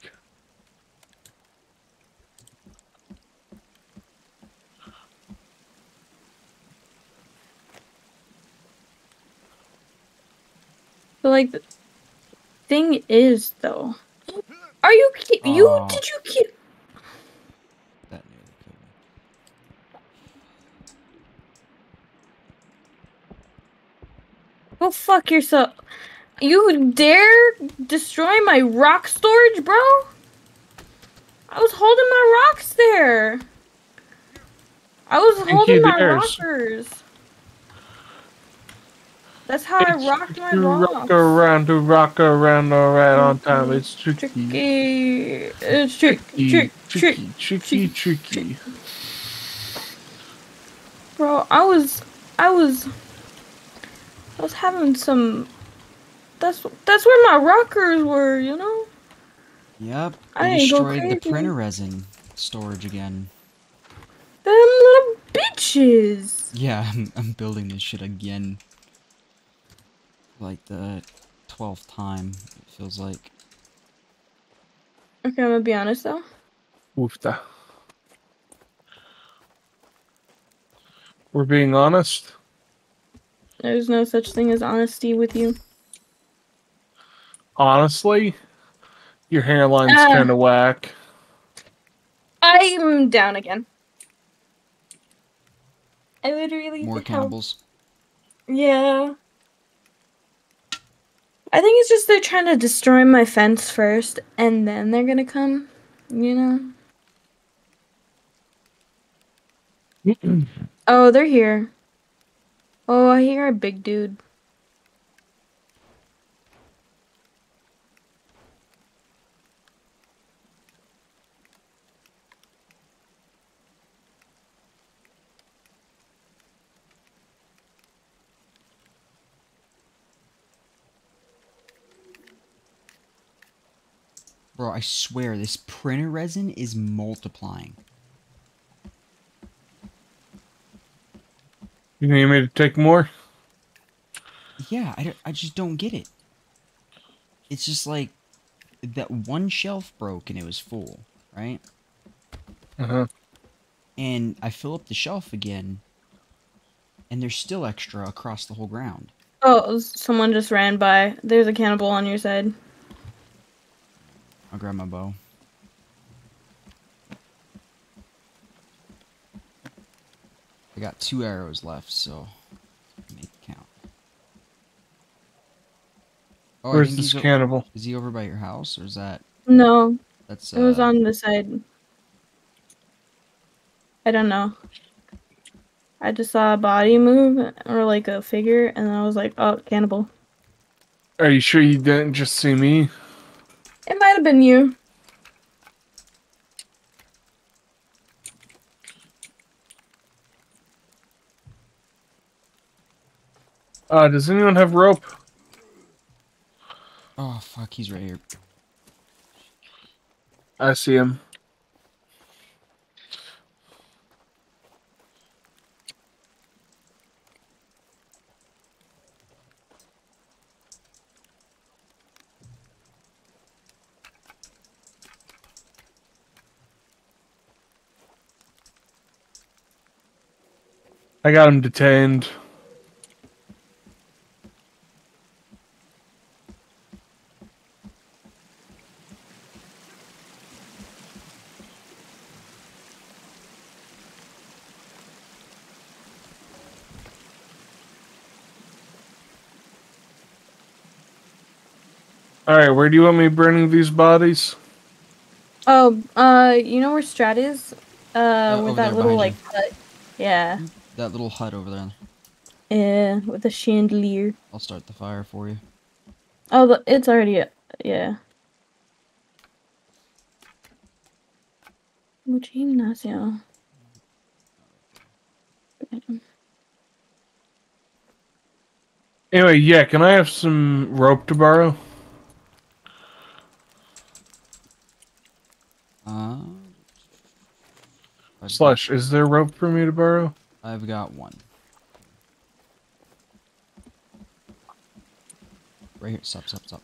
S3: but like the thing is though. Are you ki- you
S1: Aw.
S3: did you ki-
S1: That nearly killed me.
S3: Go fuck yourself. You dare destroy my rock storage, bro? I was holding my rocks there. I was
S2: Think
S3: holding my
S2: dares.
S3: rockers. That's how I
S2: It's
S3: rocked my rocks.
S2: rock around, to rock around, alright on time. It's tricky.
S3: Tricky. It's trick, trick, trick.
S2: tricky, tricky, tricky.
S3: Bro, I was, I was, I was having some. That's that's where my rockers were, you know.
S1: Yep,
S3: I
S1: they destroyed the printer resin storage again.
S3: Them little bitches.
S1: Yeah, I'm, I'm building this shit again. Like the twelfth time, it feels like.
S3: Okay, I'm gonna be honest though.
S2: Woofda. We're being honest.
S3: There's no such thing as honesty with you.
S2: Honestly, your hairline's
S3: Ah.
S2: kind of whack.
S3: I'm down again. I literally
S1: More
S3: did help. Yeah. I think it's just they're trying to destroy my fence first, and then they're gonna come. You know. Oh, they're here. Oh, I hear a big dude.
S1: Bro, I swear this printer resin is multiplying.
S2: You need me to take more?
S1: Yeah, I, I just don't get it. It's just like that one shelf broke and it was full, right?
S2: Uh huh.
S1: And I fill up the shelf again, and there's still extra across the whole ground.
S3: Oh, someone just ran by. There's a cannibal on your side.
S1: I'll grab my bow. I got two arrows left, so make it count. Oh,
S2: Where's this
S1: he's o-
S2: cannibal?
S1: Is he over by your house, or is that
S3: No,
S1: that's?
S3: it was
S1: uh,
S3: on the side. I don't know. I just saw a body move or like a figure, and I was like, "Oh, cannibal."
S2: Are you sure you didn't just see me?
S3: It might have been you.
S2: Uh, does anyone have rope?
S1: Oh fuck, he's right here.
S2: I see him. I got him detained. Where do you want me burning these bodies?
S3: Oh, uh, you know where Strat is? Uh,
S1: over
S3: with that little
S1: behind
S3: like hut. Yeah,
S1: That little hut over there.
S3: yeah, with the chandelier.
S1: I'll start the fire for you.
S3: Oh, the, it's already yeah. Mucho gimnasio.
S2: Anyway, yeah, can I have some rope to borrow?
S1: Uh,
S2: Slush, is there rope for me to borrow?
S1: I've got one. Right here. Stop. Stop. Stop.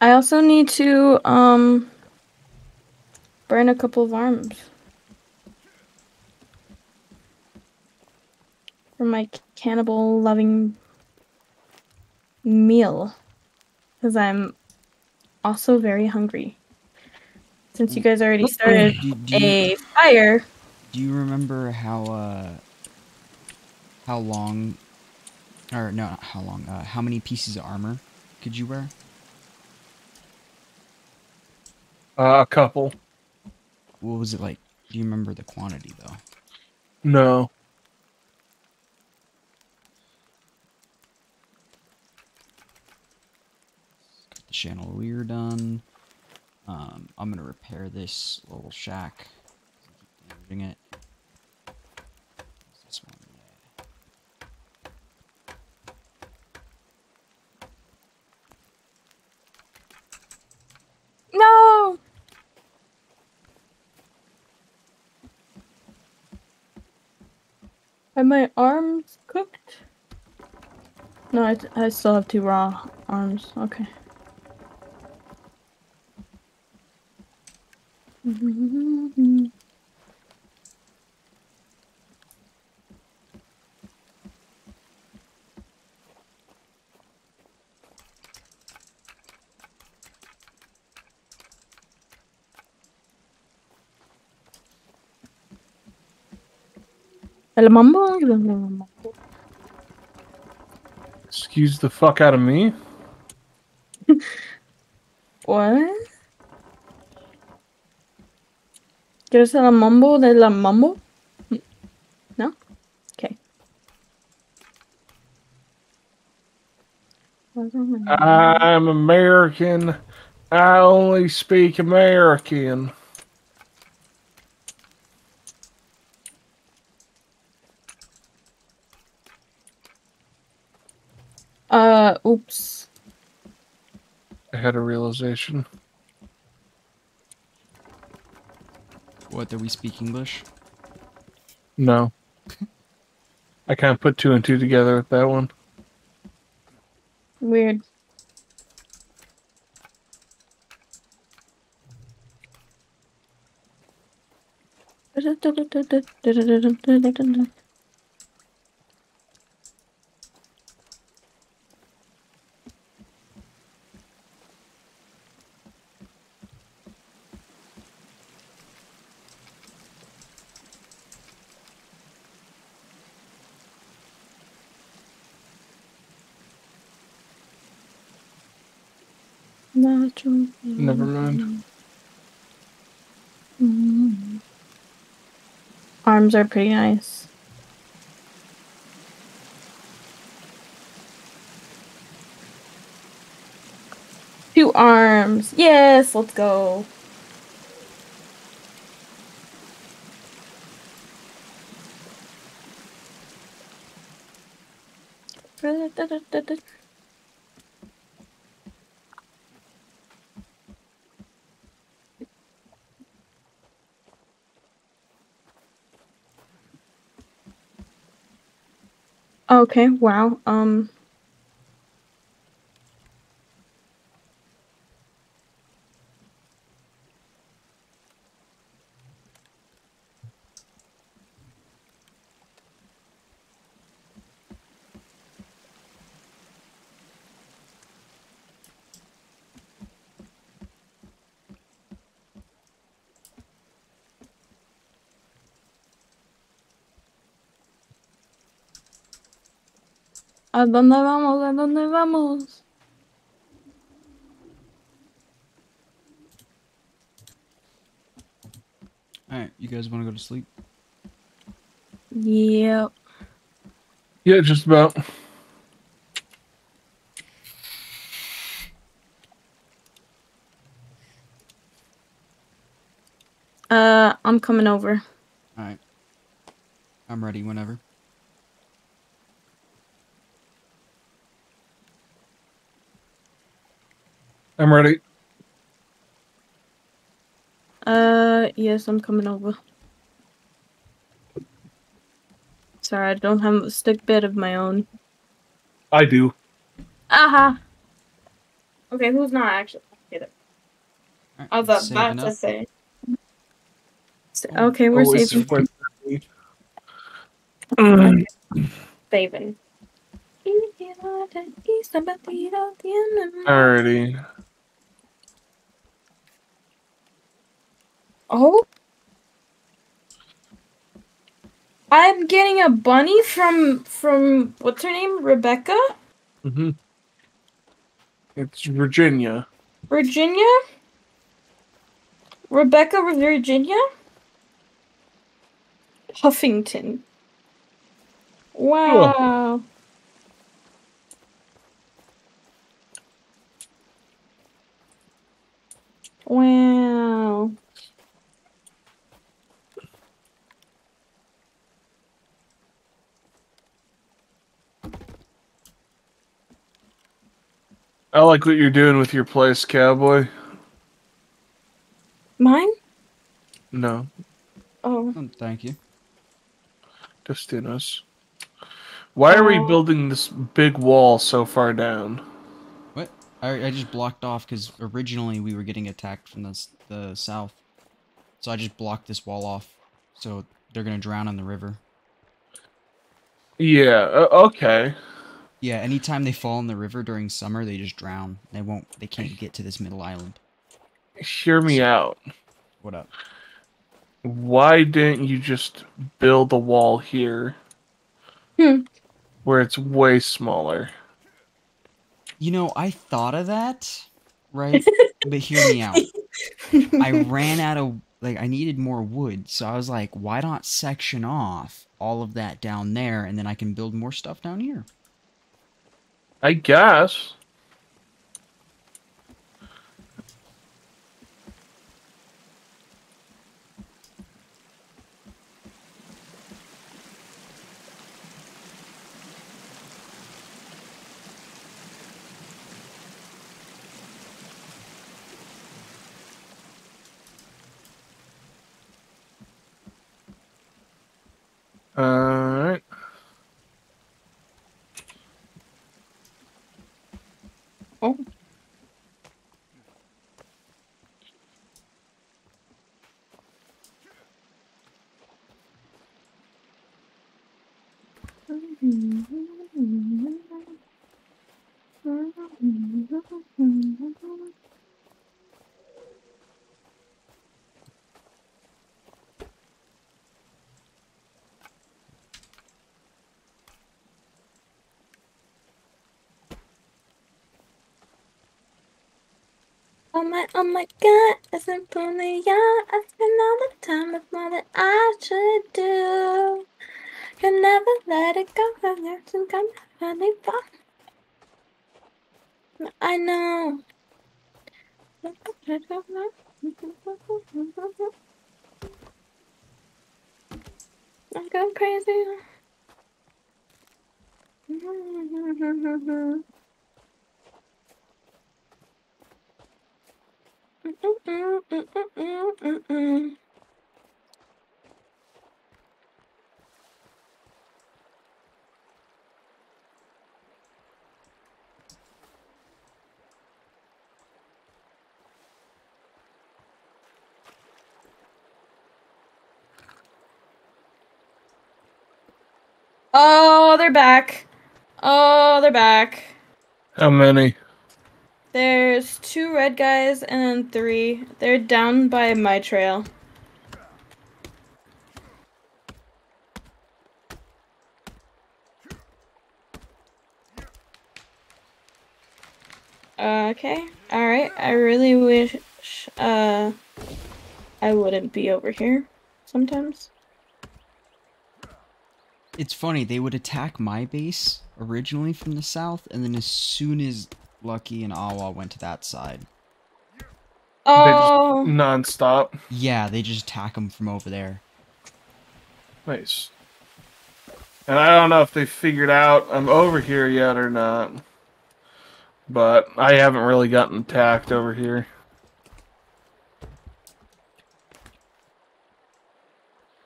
S3: I also need to um burn a couple of arms for my cannibal loving meal because I'm also very hungry. Since you guys already started
S1: Do, do you,
S3: a fire,
S1: do you remember how uh how long or no not how long uh how many pieces of armor could you wear?
S2: Uh, a couple.
S1: What was it like? Do you remember the quantity though?
S2: No.
S1: Chandelier done. Um, I'm gonna repair this little shack. Keep it. This one, yeah.
S3: no. Are my arms cooked? No, I, I still have two raw arms. Okay. El mambo. el mambo.
S2: Excuse the fuck out of me.
S3: What? ¿Quieres el mambo de la mambo? No? Okay.
S2: I'm American. I only speak American.
S3: Uh, oops.
S2: I had a realization.
S1: What, that we speak English?
S2: No. I can't put two and two together with that one.
S3: Weird. Natural.
S2: Never mind.
S3: Mm. Arms are pretty nice. Two arms. Yes, let's go. Okay, wow. Um ¿A dónde vamos? ¿A dónde vamos?
S1: Alright, you guys want to go to sleep?
S3: Yep.
S2: Yeah, just about.
S3: Uh, I'm coming over.
S1: Alright. I'm ready whenever.
S2: I'm ready.
S3: Uh, yes, I'm coming over. Sorry, I don't have a stick bed of my own.
S2: I do.
S3: Aha. Uh -huh. Okay, who's not actually? Get it. I was
S1: saving
S3: about to say. Okay, we're
S2: Oh, it's
S3: saving.
S2: for-.
S3: Saving.
S2: Alrighty.
S3: Oh. I'm getting a bunny from from what's her name? Rebecca?
S2: hmm It's Virginia.
S3: Virginia? Rebecca Virginia? Huffington. Wow. Wow.
S2: I like what you're doing with your place, cowboy.
S3: Mine?
S2: No,
S3: Oh.
S1: Oh, thank you.
S2: just in us. Why are we
S3: Oh.
S2: building this big wall so far down?
S1: What? I, I just blocked off because originally we were getting attacked from the, the south. So I just blocked this wall off. So they're going to drown in the river.
S2: Yeah, uh, okay.
S1: Yeah, anytime they fall in the river during summer, they just drown. They won't, they can't get to this middle island.
S2: Hear me out.
S1: What up?
S2: Why didn't you just build a wall here?
S3: Hmm.
S2: Where it's way smaller.
S1: You know, I thought of that, right? but hear me out. I ran out of like I needed more wood, so I was like, why not section off all of that down there and then I can build more stuff down here.
S2: I guess.
S3: Oh. Oh my, oh my god, it's only yeah. I spend all the time with more than I should do. You never let it go, I have to come really far. I know. I'm going crazy. Oh, they're back. Oh, they're back.
S2: How many?
S3: There's two red guys and then three. They're down by my trail. Okay. Alright. I really wish uh I wouldn't be over here sometimes.
S1: It's funny, they would attack my base originally from the south, and then as soon as Lucky and Awa went to that side,
S3: Oh,
S2: Non-stop.
S1: yeah, they just attack them from over there.
S2: Nice. And I don't know if they figured out I'm over here yet or not. But I haven't really gotten attacked over here.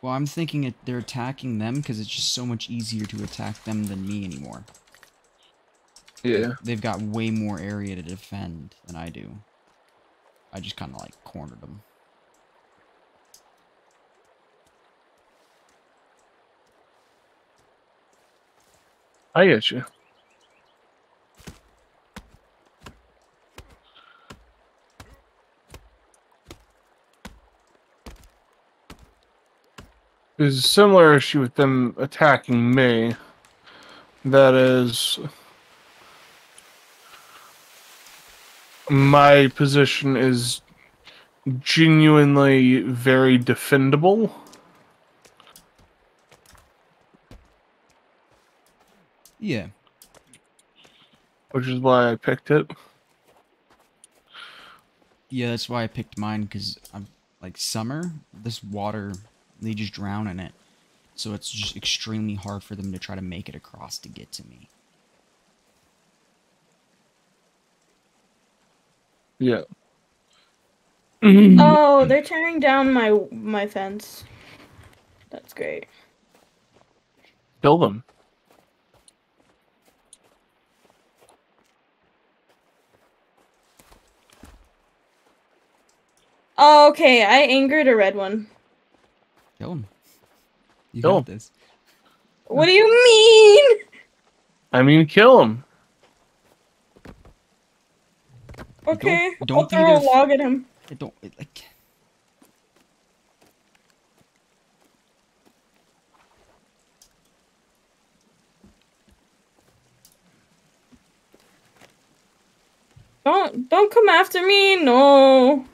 S1: Well, I'm thinking they're attacking them because it's just so much easier to attack them than me anymore.
S2: Yeah.
S1: They've got way more area to defend than I do. I just kind of like cornered them.
S2: I get you. There's a similar issue with them attacking me. That is, my position is genuinely very defendable.
S1: Yeah.
S2: which is why I picked it.
S1: Yeah, that's why I picked mine because I'm like summer. This water, they just drown in it, so it's just extremely hard for them to try to make it across to get to me.
S2: Yeah. Mm-hmm.
S3: oh, they're tearing down my my fence. That's great.
S2: Kill them.
S3: Oh, okay, I angered a red one.
S1: Kill him. You
S2: Kill
S1: got
S2: 'em.
S1: this.
S3: What do you mean?
S2: I mean, kill them.
S3: Okay,
S1: don't
S3: I'll throw a log at him.
S1: I don't it, like.
S3: Don't don't come after me. No.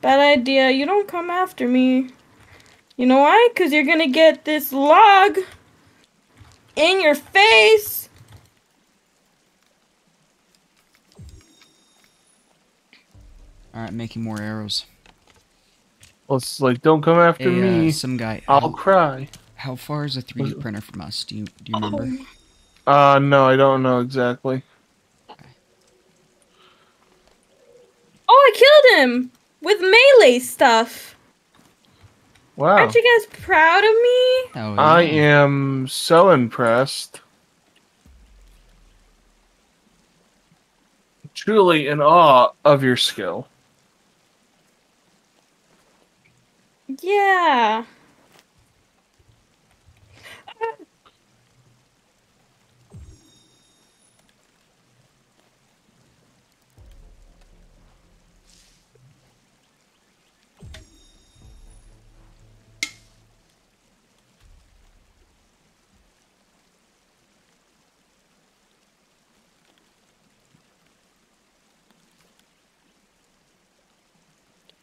S3: Bad idea. You don't come after me. You know why? Cuz you're going to get this log in your face.
S1: All right, making more arrows.
S2: Well, it's like, don't come after
S1: Hey, uh,
S2: me.
S1: some guy.
S2: I'll
S1: How,
S2: cry.
S1: how far is a 3D
S2: it?
S1: printer from us? Do you do you remember?
S2: Uh, no, I don't know exactly.
S3: Oh, I killed him with melee stuff.
S2: Wow.
S3: Aren't you guys proud of me?
S1: Oh,
S2: I am so impressed. truly in awe of your skill.
S3: Yeah.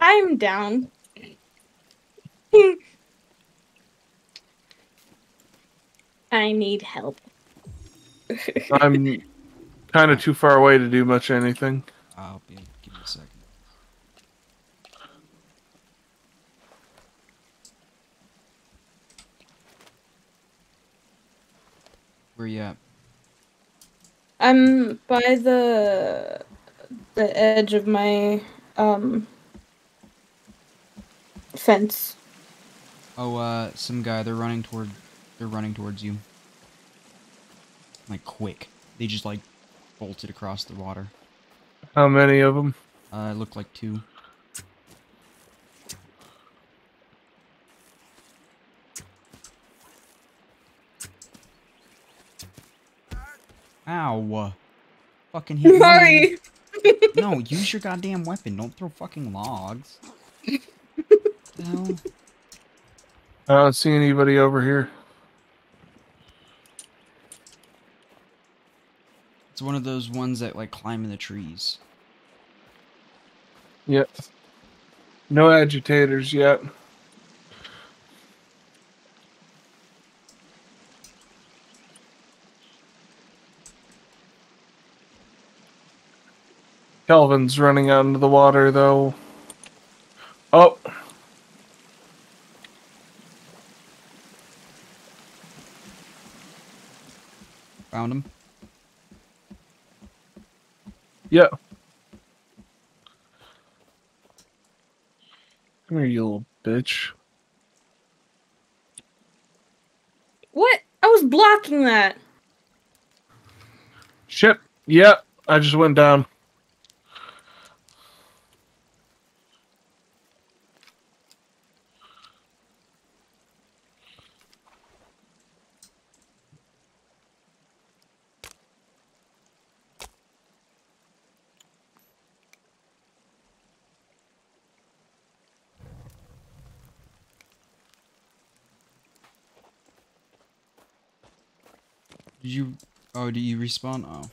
S3: I'm down. I need help.
S2: I'm kind of too far away to do much anything.
S1: I'll be. Give me a second. Where you at?
S3: I'm by the the edge of my um fence.
S1: Oh, uh, some guy. They're running toward. They're running towards you. Like quick. They just like bolted across the water.
S2: How many of them?
S1: Uh, it looked like two. Ow! Fucking hit me.
S3: Sorry.
S1: No, use your goddamn weapon. Don't throw fucking logs. the?
S2: I don't see anybody over here.
S1: It's one of those ones that like climb in the trees.
S2: Yep. No agitators yet. Kelvin's running out into the water though. Oh,
S1: Found him.
S2: Yeah. Come here, you little bitch.
S3: What? I was blocking that.
S2: Shit. Yep. I just went down.
S1: Did you? Oh, did you respawn? Oh,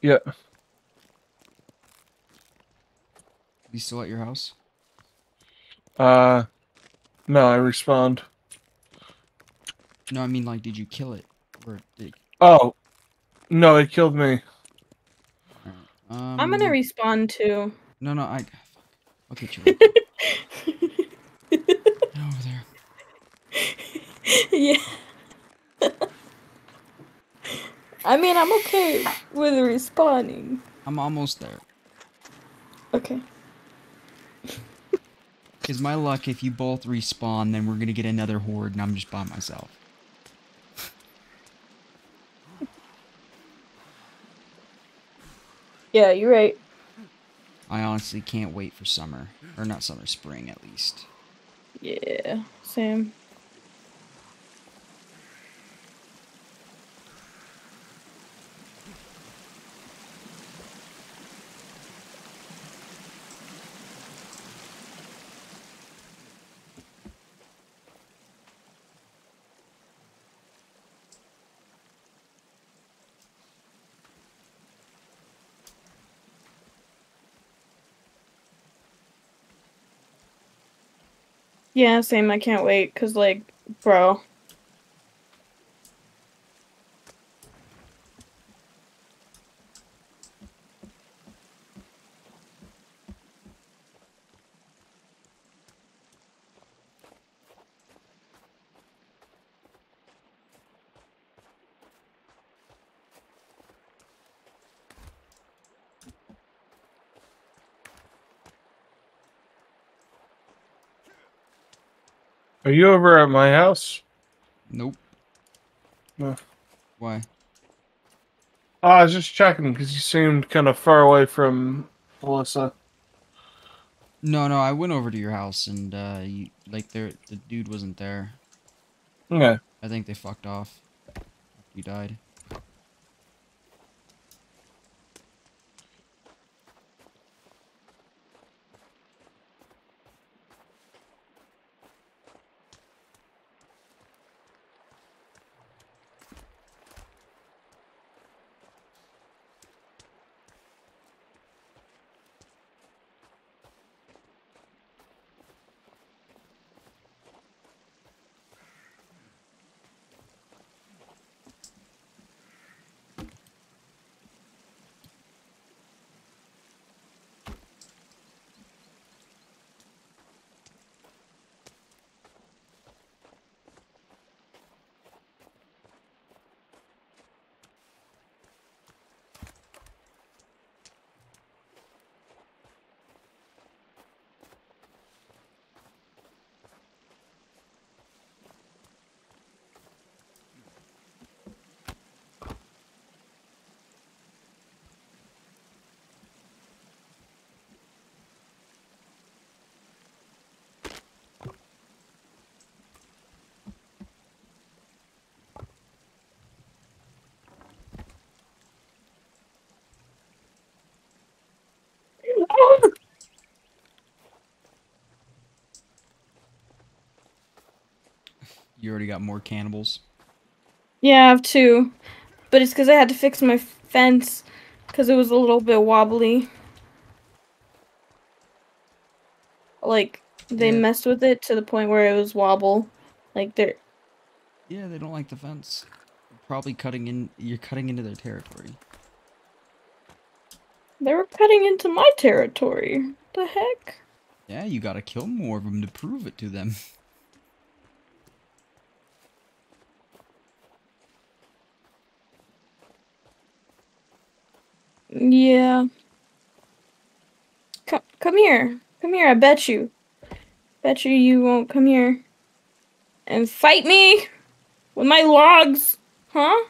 S2: Yeah.
S1: you still at your house?
S2: Uh, no, I respond.
S1: No, I mean like, did you kill it? Or did?
S2: Oh, no, it killed me.
S1: Um,
S3: I'm gonna respawn too.
S1: No, no, I. Fuck. I'll get you. Over there.
S3: yeah. I mean, I'm okay with respawning.
S1: I'm almost there.
S3: Okay.
S1: Is my luck if you both respawn, then we're gonna get another horde, and I'm just by myself.
S3: Yeah, you're right.
S1: I honestly can't wait for summer, or not summer, spring at least.
S3: Yeah, same. Yeah, same. I can't wait because, like, bro.
S2: Are you over at my house?
S1: Nope.
S2: No.
S1: Why?
S2: I was just checking because you seemed kind of far away from Alyssa.
S1: No, no, I went over to your house and uh, you, like there, the dude wasn't there.
S2: Okay.
S1: I think they fucked off. You died. You already got more cannibals.
S3: Yeah, I have two. But it's because I had to fix my fence because it was a little bit wobbly. Like, they
S1: Yeah.
S3: messed with it to the point where it was wobble. Like, they're.
S1: Yeah, they don't like the fence. You're probably cutting in. You're cutting into their territory.
S3: They were cutting into my territory. The heck?
S1: Yeah, you gotta kill more of them to prove it to them.
S3: Yeah. Come, come here. Come here, I bet you. Bet you you won't come here and fight me with my logs. Huh?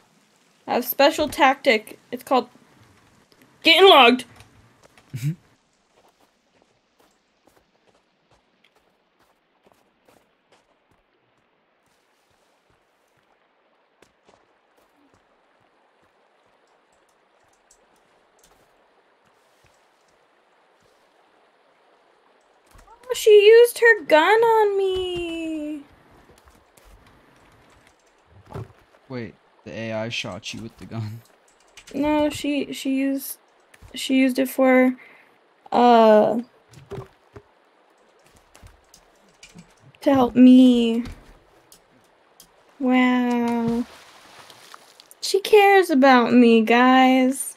S3: I have a special tactic. It's called getting logged. Mm-hmm. She used her gun on me.
S1: Wait, the AI shot you with the gun.
S3: No, she she used she used it for uh to help me. Wow. She cares about me, guys.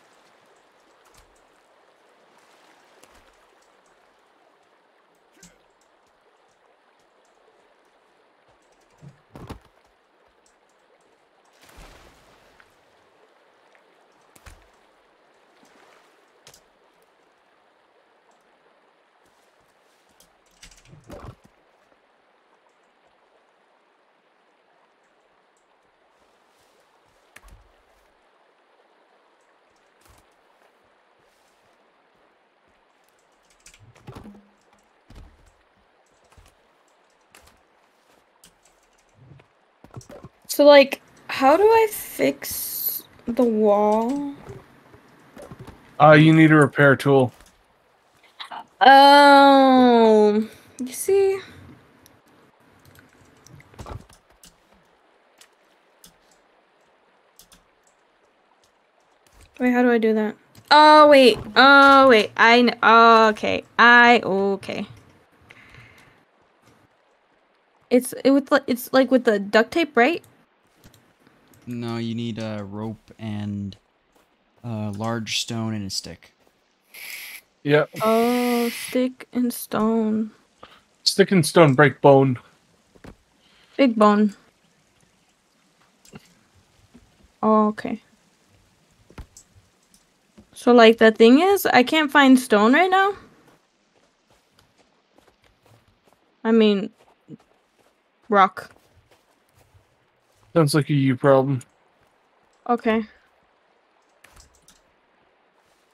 S3: So like how do I fix the wall?
S2: Uh, you need a repair tool.
S3: Oh, you see? Wait, how do I do that? Oh wait, oh wait, I kn- oh, okay, I okay. It's it with it's like with the duct tape, right?
S1: No, you need a rope and a large stone and a stick.
S2: Yep.
S3: Oh, stick and stone,
S2: Stick and stone break bone.
S3: big bone. Oh, okay. So like the thing is, I can't find stone right now. I mean, rock.
S2: Sounds like a you problem.
S3: Okay.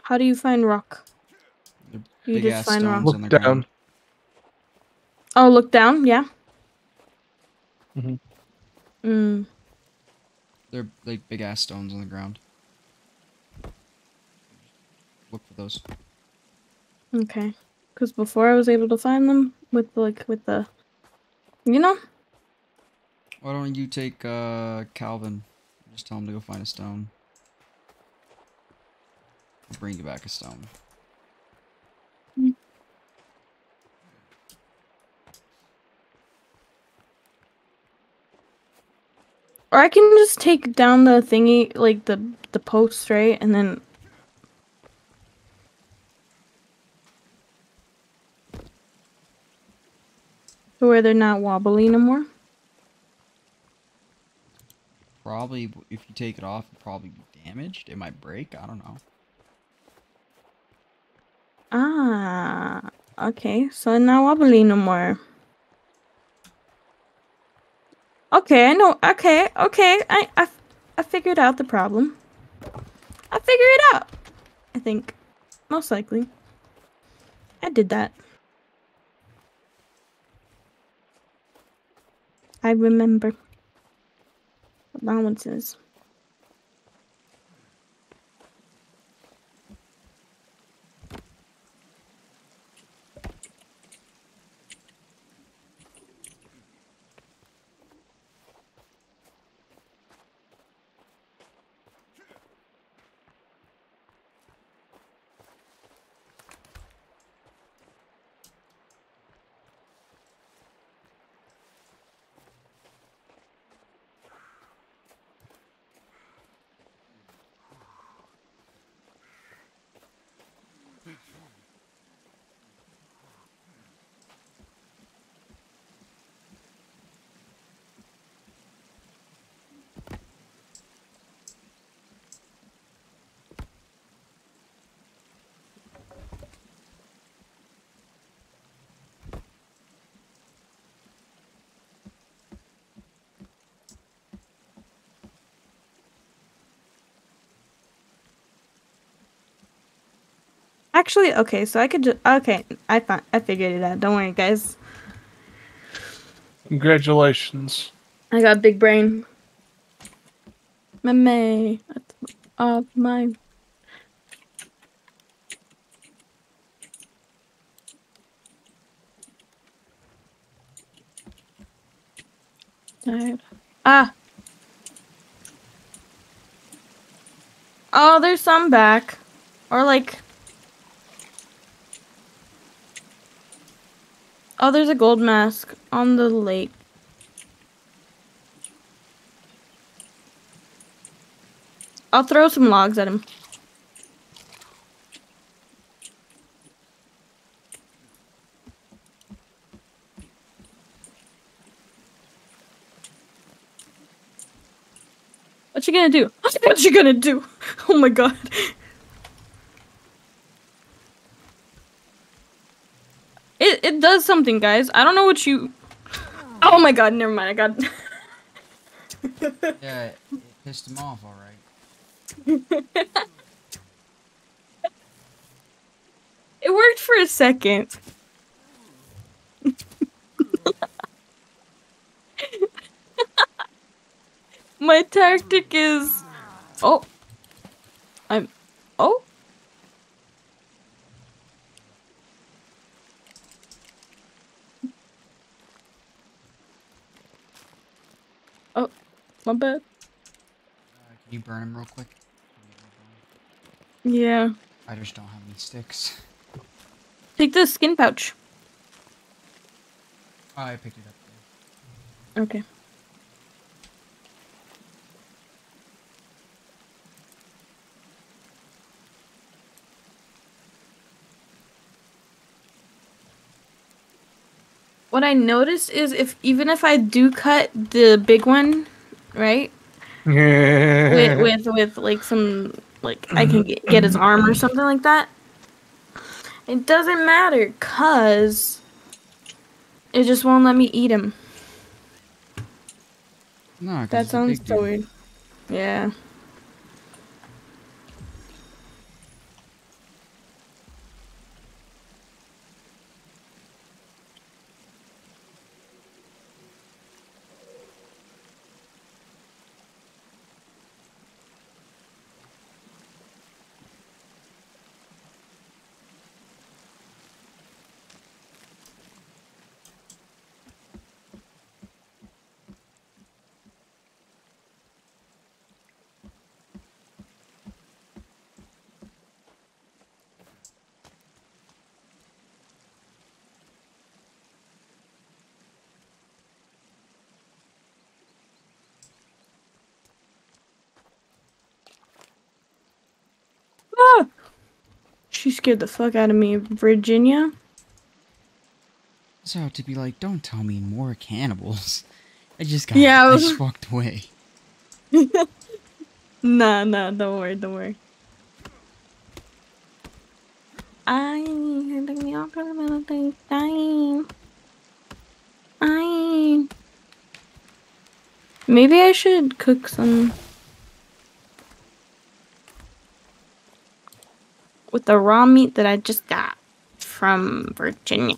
S3: How do you find rock?
S1: They're
S3: You just find
S1: stones
S3: rocks.
S2: Look
S1: on the
S2: down.
S1: ground.
S3: Oh, look down. Yeah.
S2: Mhm.
S3: Mm.
S1: They're like big ass stones on the ground. Look for those.
S3: Okay. Because before I was able to find them with like with the, you know.
S1: Why don't you take uh Kelvin? Just tell him to go find a stone. Bring you back a stone.
S3: Or I can just take down the thingy, like the the post, right, and then. Where they're not wobbly no more.
S1: Probably, if you take it off, it'll probably be damaged. It might break. I don't know.
S3: Ah, okay. So not wobbly no more. Okay, I know. Okay, okay. I, I, I figured out the problem. I figured it out. I think, most likely. I did that. I remember. Allowances. Actually, okay, so I could just okay. I found, I figured it out. Don't worry, guys.
S2: Congratulations.
S3: I got big brain. Meme. Of mine. Tired. Ah. Oh, there's some back. Or like. Oh, there's a gold mask on the lake. I'll throw some logs at him. What you gonna do? What you gonna do? Oh my god. Something, guys. I don't know what you. Oh my god! Never mind. I got.
S1: Yeah, it, it pissed him off, alright.
S3: It worked for a second. My tactic is. Oh. I'm. Oh. Oh, my bad.
S1: Uh, can you burn him real quick?
S3: Yeah.
S1: I just don't have any sticks.
S3: Take the skin pouch.
S1: Oh, I picked it up.
S3: Okay. What I noticed is if even if I do cut the big one, right? With with, with like some like I can get, get his arm or something like that. It doesn't matter cuz it just won't let me eat him.
S1: No, 'cause
S3: That sounds so weird. Yeah. She scared the fuck out of me. Virginia?
S1: So to be like, don't tell me more cannibals. I just got.
S3: Yeah, I
S1: I just walked away.
S3: Nah, nah, don't worry, don't worry. I I Maybe I should cook some with the raw meat that I just got from Virginia.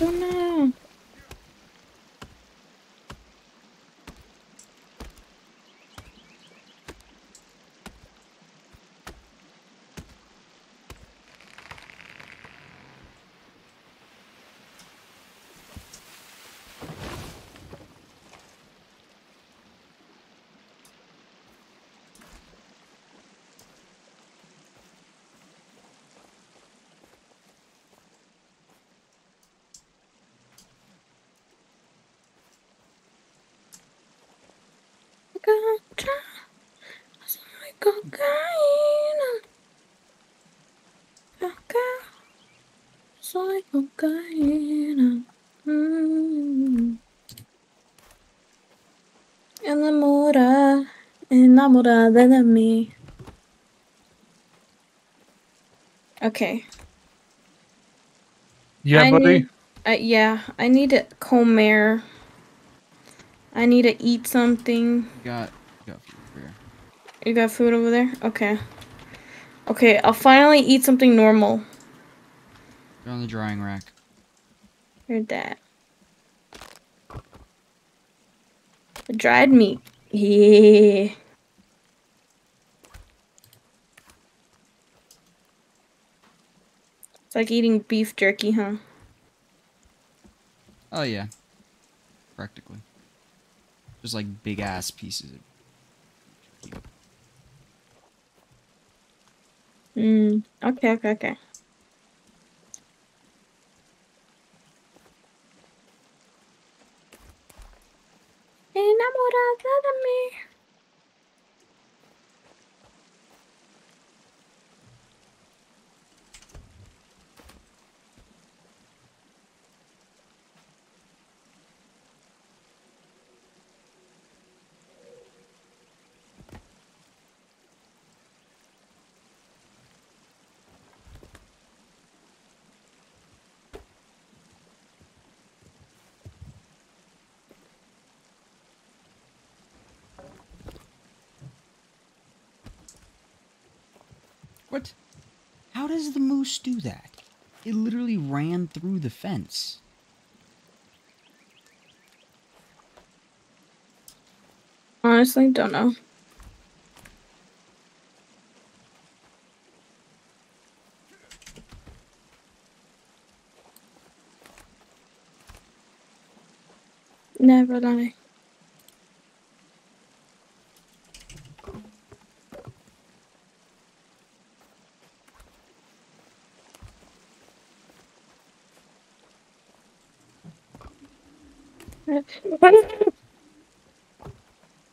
S3: no. Gotcha. Soy cocaína. Coca. Soy cocaína. Mm. Enamora, enamorada de mí. Okay.
S2: Yeah,
S3: I
S2: buddy.
S3: need- Uh, yeah, I need comb hair. I need to eat something.
S1: You got, you got food over here.
S3: You got food over there? Okay. Okay, I'll finally eat something normal.
S1: They're on the drying rack.
S3: Heard that. The dried meat. Yeah. It's like eating beef jerky, huh?
S1: Oh yeah, practically. Just like big ass pieces.
S3: Mm. Okay, okay, okay. Enamorada de mí.
S1: What? How does the moose do that? It literally ran through the fence.
S3: Honestly, don't know. Never lie.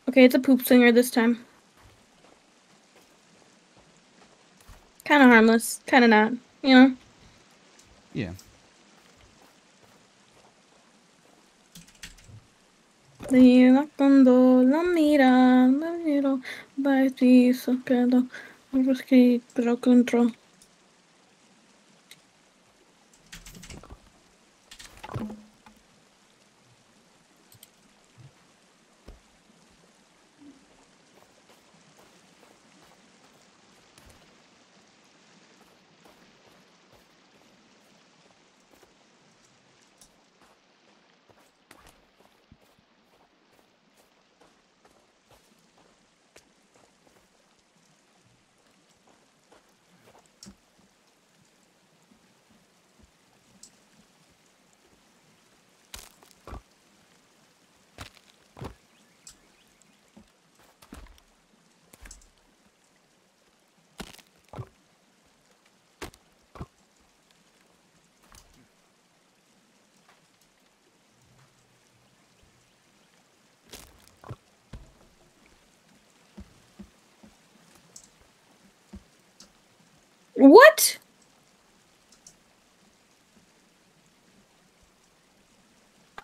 S3: okay, it's a poop slinger this time. Kind of harmless, kind of not, you know?
S1: Yeah.
S3: Control.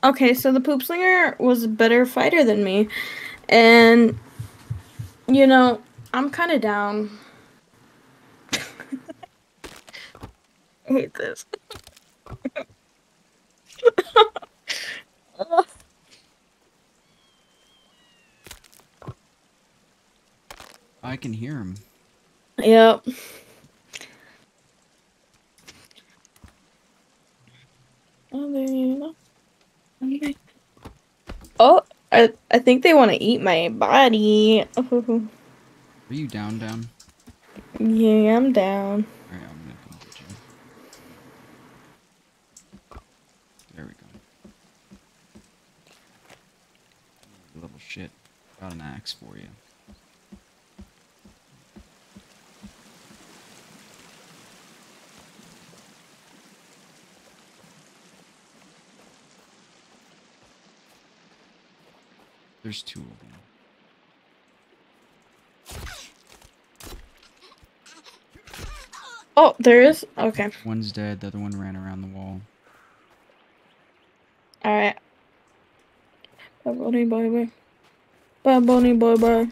S3: Okay, so the poop slinger was a better fighter than me. And you know, I'm kind of down. I hate this.
S1: I can hear him.
S3: yep. Oh, there you go. Oh, I, I think they want to eat my body.
S1: Are you down, down?
S3: yeah, I'm down.
S1: I'm gonna come you. There we go. Little shit. Got an axe for you. There's two of them.
S3: Oh, there is? Okay.
S1: One's dead, the other one ran around the wall.
S3: Alright. Bye, bunny, bye, bye. Bye, bunny, bye, bye.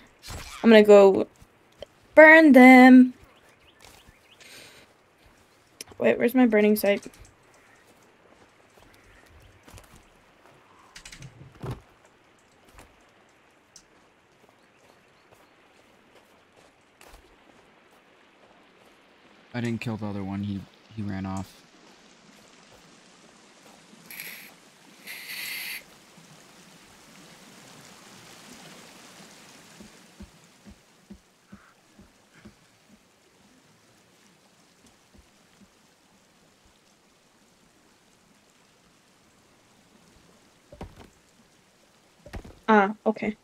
S3: I'm gonna go burn them. Wait, where's my burning site?
S1: Didn't kill the other one, he he ran off.
S3: Ah, okay.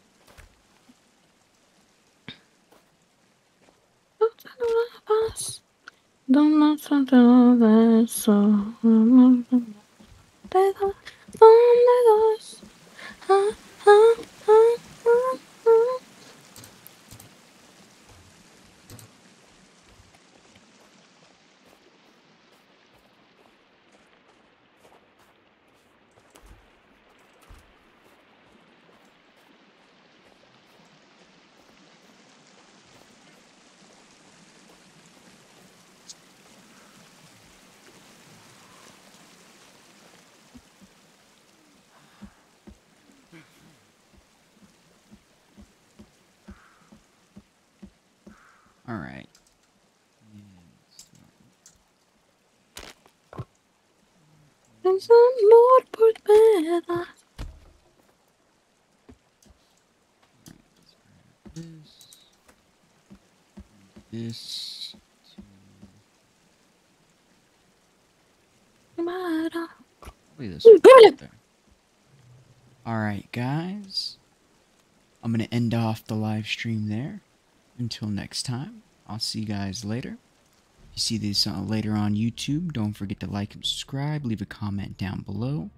S3: ¿Dónde está todo eso? ¿De dónde dos? Ah, ah, ah, ah, ah.
S1: Alright.
S3: Es amor por verdad.
S1: This. This. This. Alright, guys. I'm going to end off the live stream there. Until next time, I'll see you guys later. You see this uh, later on YouTube, don't forget to like and subscribe. Leave a comment down below.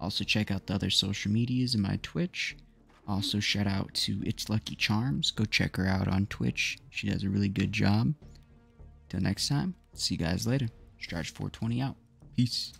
S1: Also, check out the other social medias and my Twitch. Also, shout out to It's Lucky Charms. Go check her out on Twitch. She does a really good job. Till next time, see you guys later. Stretch 420 out. Peace.